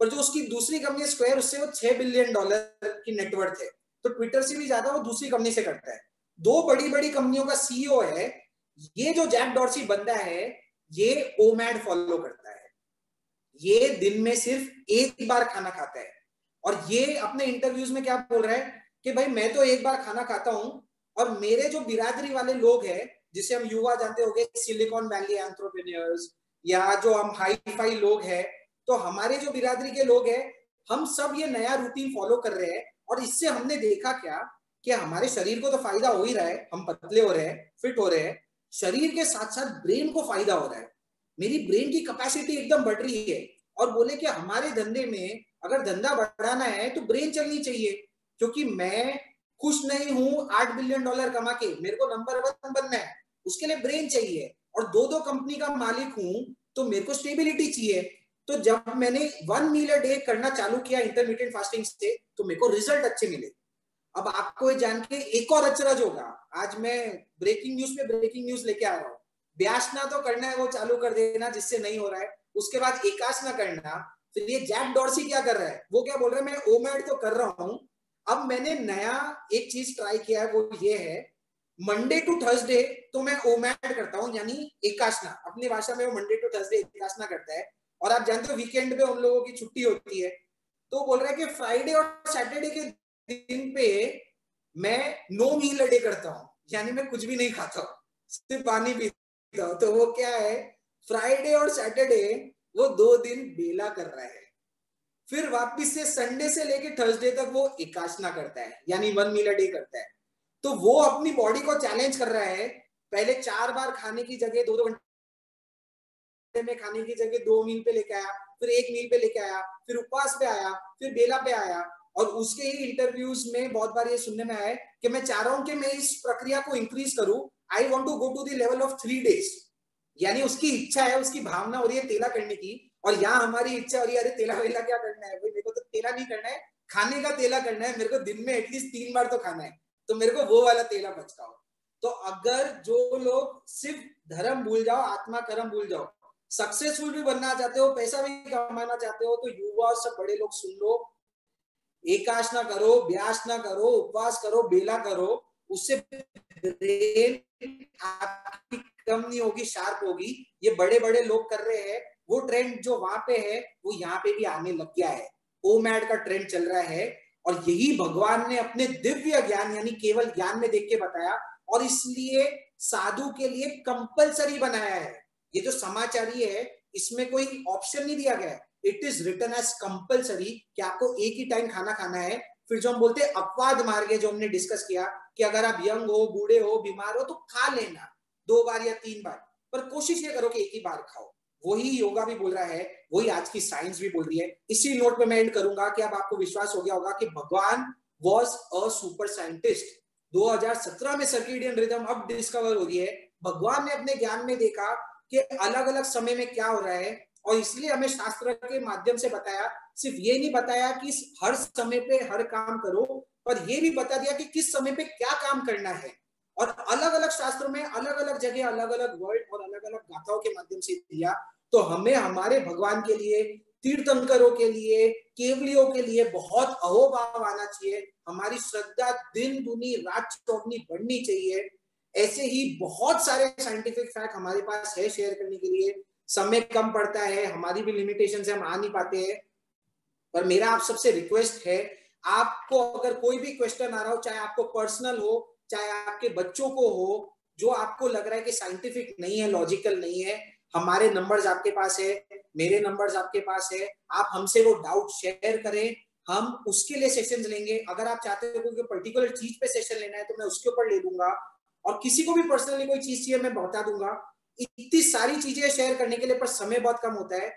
पर जो उसकी दूसरी कंपनी स्क्वायर उससे वो छह बिलियन डॉलर की नेटवर्थ है। तो ट्विटर से भी ज़्यादा वो दूसरी कंपनी से करता है। दो बड़ी बड़ी कंपनियों का सीईओ है, ये जो जैक डॉर्सी बंदा है, ये ओमैड फॉलो करता है। ये दिन में सिर्फ़ एक बार खाना खाता है। और ये अपने इंटरव्यूज़ में क्या बोल रहा है कि भाई मैं तो एक बार खाना खाता हूँ, और मेरे जो बिरादरी वाले लोग हैं, जिसे हम युवा जानते हो सिलिकॉन वैली एंथ्रोप्रेन्योर्स या जो हम हाई फाई लोग हैं तो हमारे जो बिरादरी के लोग हैं, हम सब ये नया रूटीन फॉलो कर रहे हैं, और इससे हमने देखा क्या कि हमारे शरीर को तो फ़ायदा हो ही रहा है, हम पतले हो रहे हैं फिट हो रहे हैं, शरीर के साथ साथ ब्रेन को फ़ायदा हो रहा है। मेरी ब्रेन की कैपेसिटी एकदम बढ़ रही है, और बोले कि हमारे धंधे में अगर धंधा बढ़ाना है तो ब्रेन चलनी चाहिए, क्योंकि मैं खुश नहीं हूँ आठ बिलियन डॉलर कमा के, मेरे को नंबर वन बनना है, उसके लिए ब्रेन चाहिए। और दो दो कंपनी का मालिक हूँ तो मेरे को स्टेबिलिटी चाहिए। तो जब मैंने वन मील डे करना चालू किया इंटरमीडिएट फास्टिंग से तो मेरे को रिज़ल्ट अच्छे मिले। अब आपको ये जान के एक और अचरज होगा। आज मैं ब्रेकिंग न्यूज़ पे ब्रेकिंग न्यूज़ लेके आ रहा हूँ। ब्यास ना तो करना है, वो चालू कर देना जिससे नहीं हो रहा है। उसके बाद एकासना करना फिर ये जैक डॉर्सी क्या कर रहा है? वो क्या बोल रहा है? मैं ओमेड तो कर रहा हूँ। अब मैंने नया एक चीज़ ट्राई किया है, वो ये है। मंडे टू थर्सडे तो मैं ओमैड करता हूँ, यानी एकाशना अपनी भाषा में वो मंडे टू थर्सडे एकाशना करता है। और आप जानते हो वीकेंड पे उन लोगों की छुट्टी होती है। तो बोल रहा है कि फ्राइडे और सैटरडे के दिन पे मैं नो मील डे करता हूँ। यानी मैं कुछ भी नहीं खाता हूँ। सिर्फ़ पानी पीता हूँ। तो वो क्या है? फ्राइडे और सैटरडे वो दो दिन बेला कर रहा है। फिर वापिस से संडे से लेके थर्सडे तक वो एकाशना करता है, यानी वन मील अ डे करता है। तो वो अपनी बॉडी को चैलेंज कर रहा है, पहले चार बार खाने की जगह दो दो घंटे में खाने की जगह दो मील पे लेके आया, फिर एक मील पे लेके आया, फिर उपवास पे आया, फिर बेला पे आया। और उसके ही इंटरव्यूज़ में बहुत बार ये सुनने में आया कि मैं चाह रहा हूँ कि मैं इस प्रक्रिया को इंक्रीज करूँ। I want to go to the level of three days यानी उसकी इच्छा है, उसकी भावना हो रही है तेला करने की, और यहाँ हमारी इच्छा हो रही है अरे तेला वेला क्या करना है? भाई मेरे को तो तेला नहीं करना है, खाने का तेला करना है, मेरे को दिन में एटलीस्ट तीन बार तो खाना है तो मेरे को वो वाला तेला बचकाओ तो अगर जो लोग सिर्फ़ धर्म भूल जाओ, आत्मा कर्म भूल जाओ सक्सेसफुल भी बनना चाहते हो, पैसा भी कमाना चाहते हो तो युवा सब बड़े लोग सुन लो, एकाश ना करो, ब्यास ना करो, उपवास करो, बेला करो उससे ब्रेन आपकी कम नहीं होगी, शार्प होगी। ये बड़े बड़े लोग कर रहे हैं। वो ट्रेंड जो वहाँ पे है, वो यहाँ पे भी आने लग गया है। ओमैड का ट्रेंड चल रहा है और यही भगवान ने अपने दिव्य ज्ञान, यानी केवल ज्ञान में देख के बताया और इसलिए साधु के लिए कंपलसरी बनाया है। ये जो समाचारी है, इसमें कोई ऑप्शन नहीं दिया गया it is written as compulsory कि आपको एक ही टाइम खाना खाना है फिर जो हम बोलते हैं अपवाद मार्ग जो हमने डिस्कस किया कि अगर आप यंग हो, बूढ़े हो, बीमार हो तो खा लेना, दो बार या तीन बार। पर कोशिश ये करो कि एक ही बार खाओ। वही योगा भी बोल रहा है, वही आज की साइंस भी बोल रही है। इसी नोट पे मैं एंड करूँगा कि अब आपको विश्वास हो गया होगा कि भगवान वॉज़ अ सुपर साइंटिस्ट 2017 में सर्किडियन रिदम अब डिस्कवर हो रही है। भगवान ने अपने ज्ञान में देखा कि अलग अलग समय में क्या हो रहा है, और इसलिए हमें शास्त्र के माध्यम से बताया सिर्फ़ ये नहीं बताया कि हर समय पे हर काम करो, पर ये भी बता दिया कि किस समय पे क्या काम करना है। और अलग अलग शास्त्रों में अलग अलग जगह अलग अलग वर्ड और अलग अलग गाथाओं के माध्यम से दिया तो हमें हमारे भगवान के लिए, तीर्थंकरों के लिए केवलियों के लिए बहुत अहोभाव आना चाहिए। हमारी श्रद्धा दिन, दुनी, रात, चौगनी बढ़नी चाहिए। ऐसे ही बहुत सारे साइंटिफिक फैक्ट हमारे पास है शेयर करने के लिए। समय कम पड़ता है, हमारी भी लिमिटेशन से हम आ नहीं पाते हैं। पर मेरा आप सबसे रिक्वेस्ट है, आपको अगर कोई भी क्वेश्चन आ रहा हो, चाहे आपको पर्सनल हो, चाहे आपके बच्चों को हो, जो आपको लग रहा है कि साइंटिफिक नहीं है लॉजिकल नहीं है, हमारे नंबर्स आपके पास है, मेरे नंबर्स आपके पास है, आप हमसे वो डाउट शेयर करें, हम उसके लिए सेशन लेंगे। अगर आप चाहते हो कोई पर्टिकुलर चीज़ पे सेशन लेना है तो मैं उसके ऊपर ले लूँगा और किसी को भी पर्सनली कोई चीज़ चाहिए, मैं बता दूँगा। इतनी सारी चीज़ें शेयर करने के लिए, पर समय बहुत कम होता है।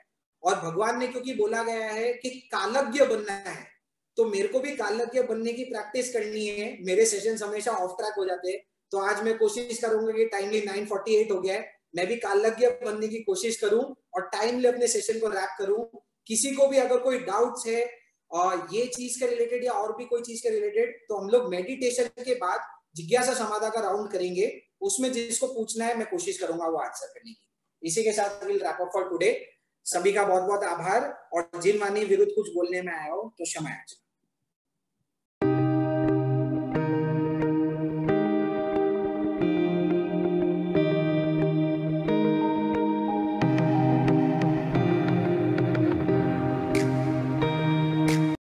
और भगवान ने क्योंकि बोला गया है कि कालज्ञ बनना है तो मेरे को भी कालज्ञ बनने की प्रैक्टिस करनी है। मेरे सेशन हमेशा ऑफ़ ट्रैक हो जाते हैं। तो आज मैं कोशिश करूँगा कि टाइमली 948 हो गया है। मैं भी कालज्ञ बनने की कोशिश करूँ और टाइमली अपने सेशन को रैप करूँ। किसी को भी अगर कोई डाउट्स है और ये चीज़ के रिलेटेड या और भी कोई चीज़ के रिलेटेड तो हम लोग मेडिटेशन के बाद जिज्ञासा समाधा का राउंड करेंगे। उसमें जिसको पूछना है, मैं कोशिश करूँगा वो आंसर करने की। इसी के साथ will wrap up for today सभी का बहुत बहुत आभार और जिन मानी विरुद्ध कुछ बोलने में आया हो तो क्षमा याचना।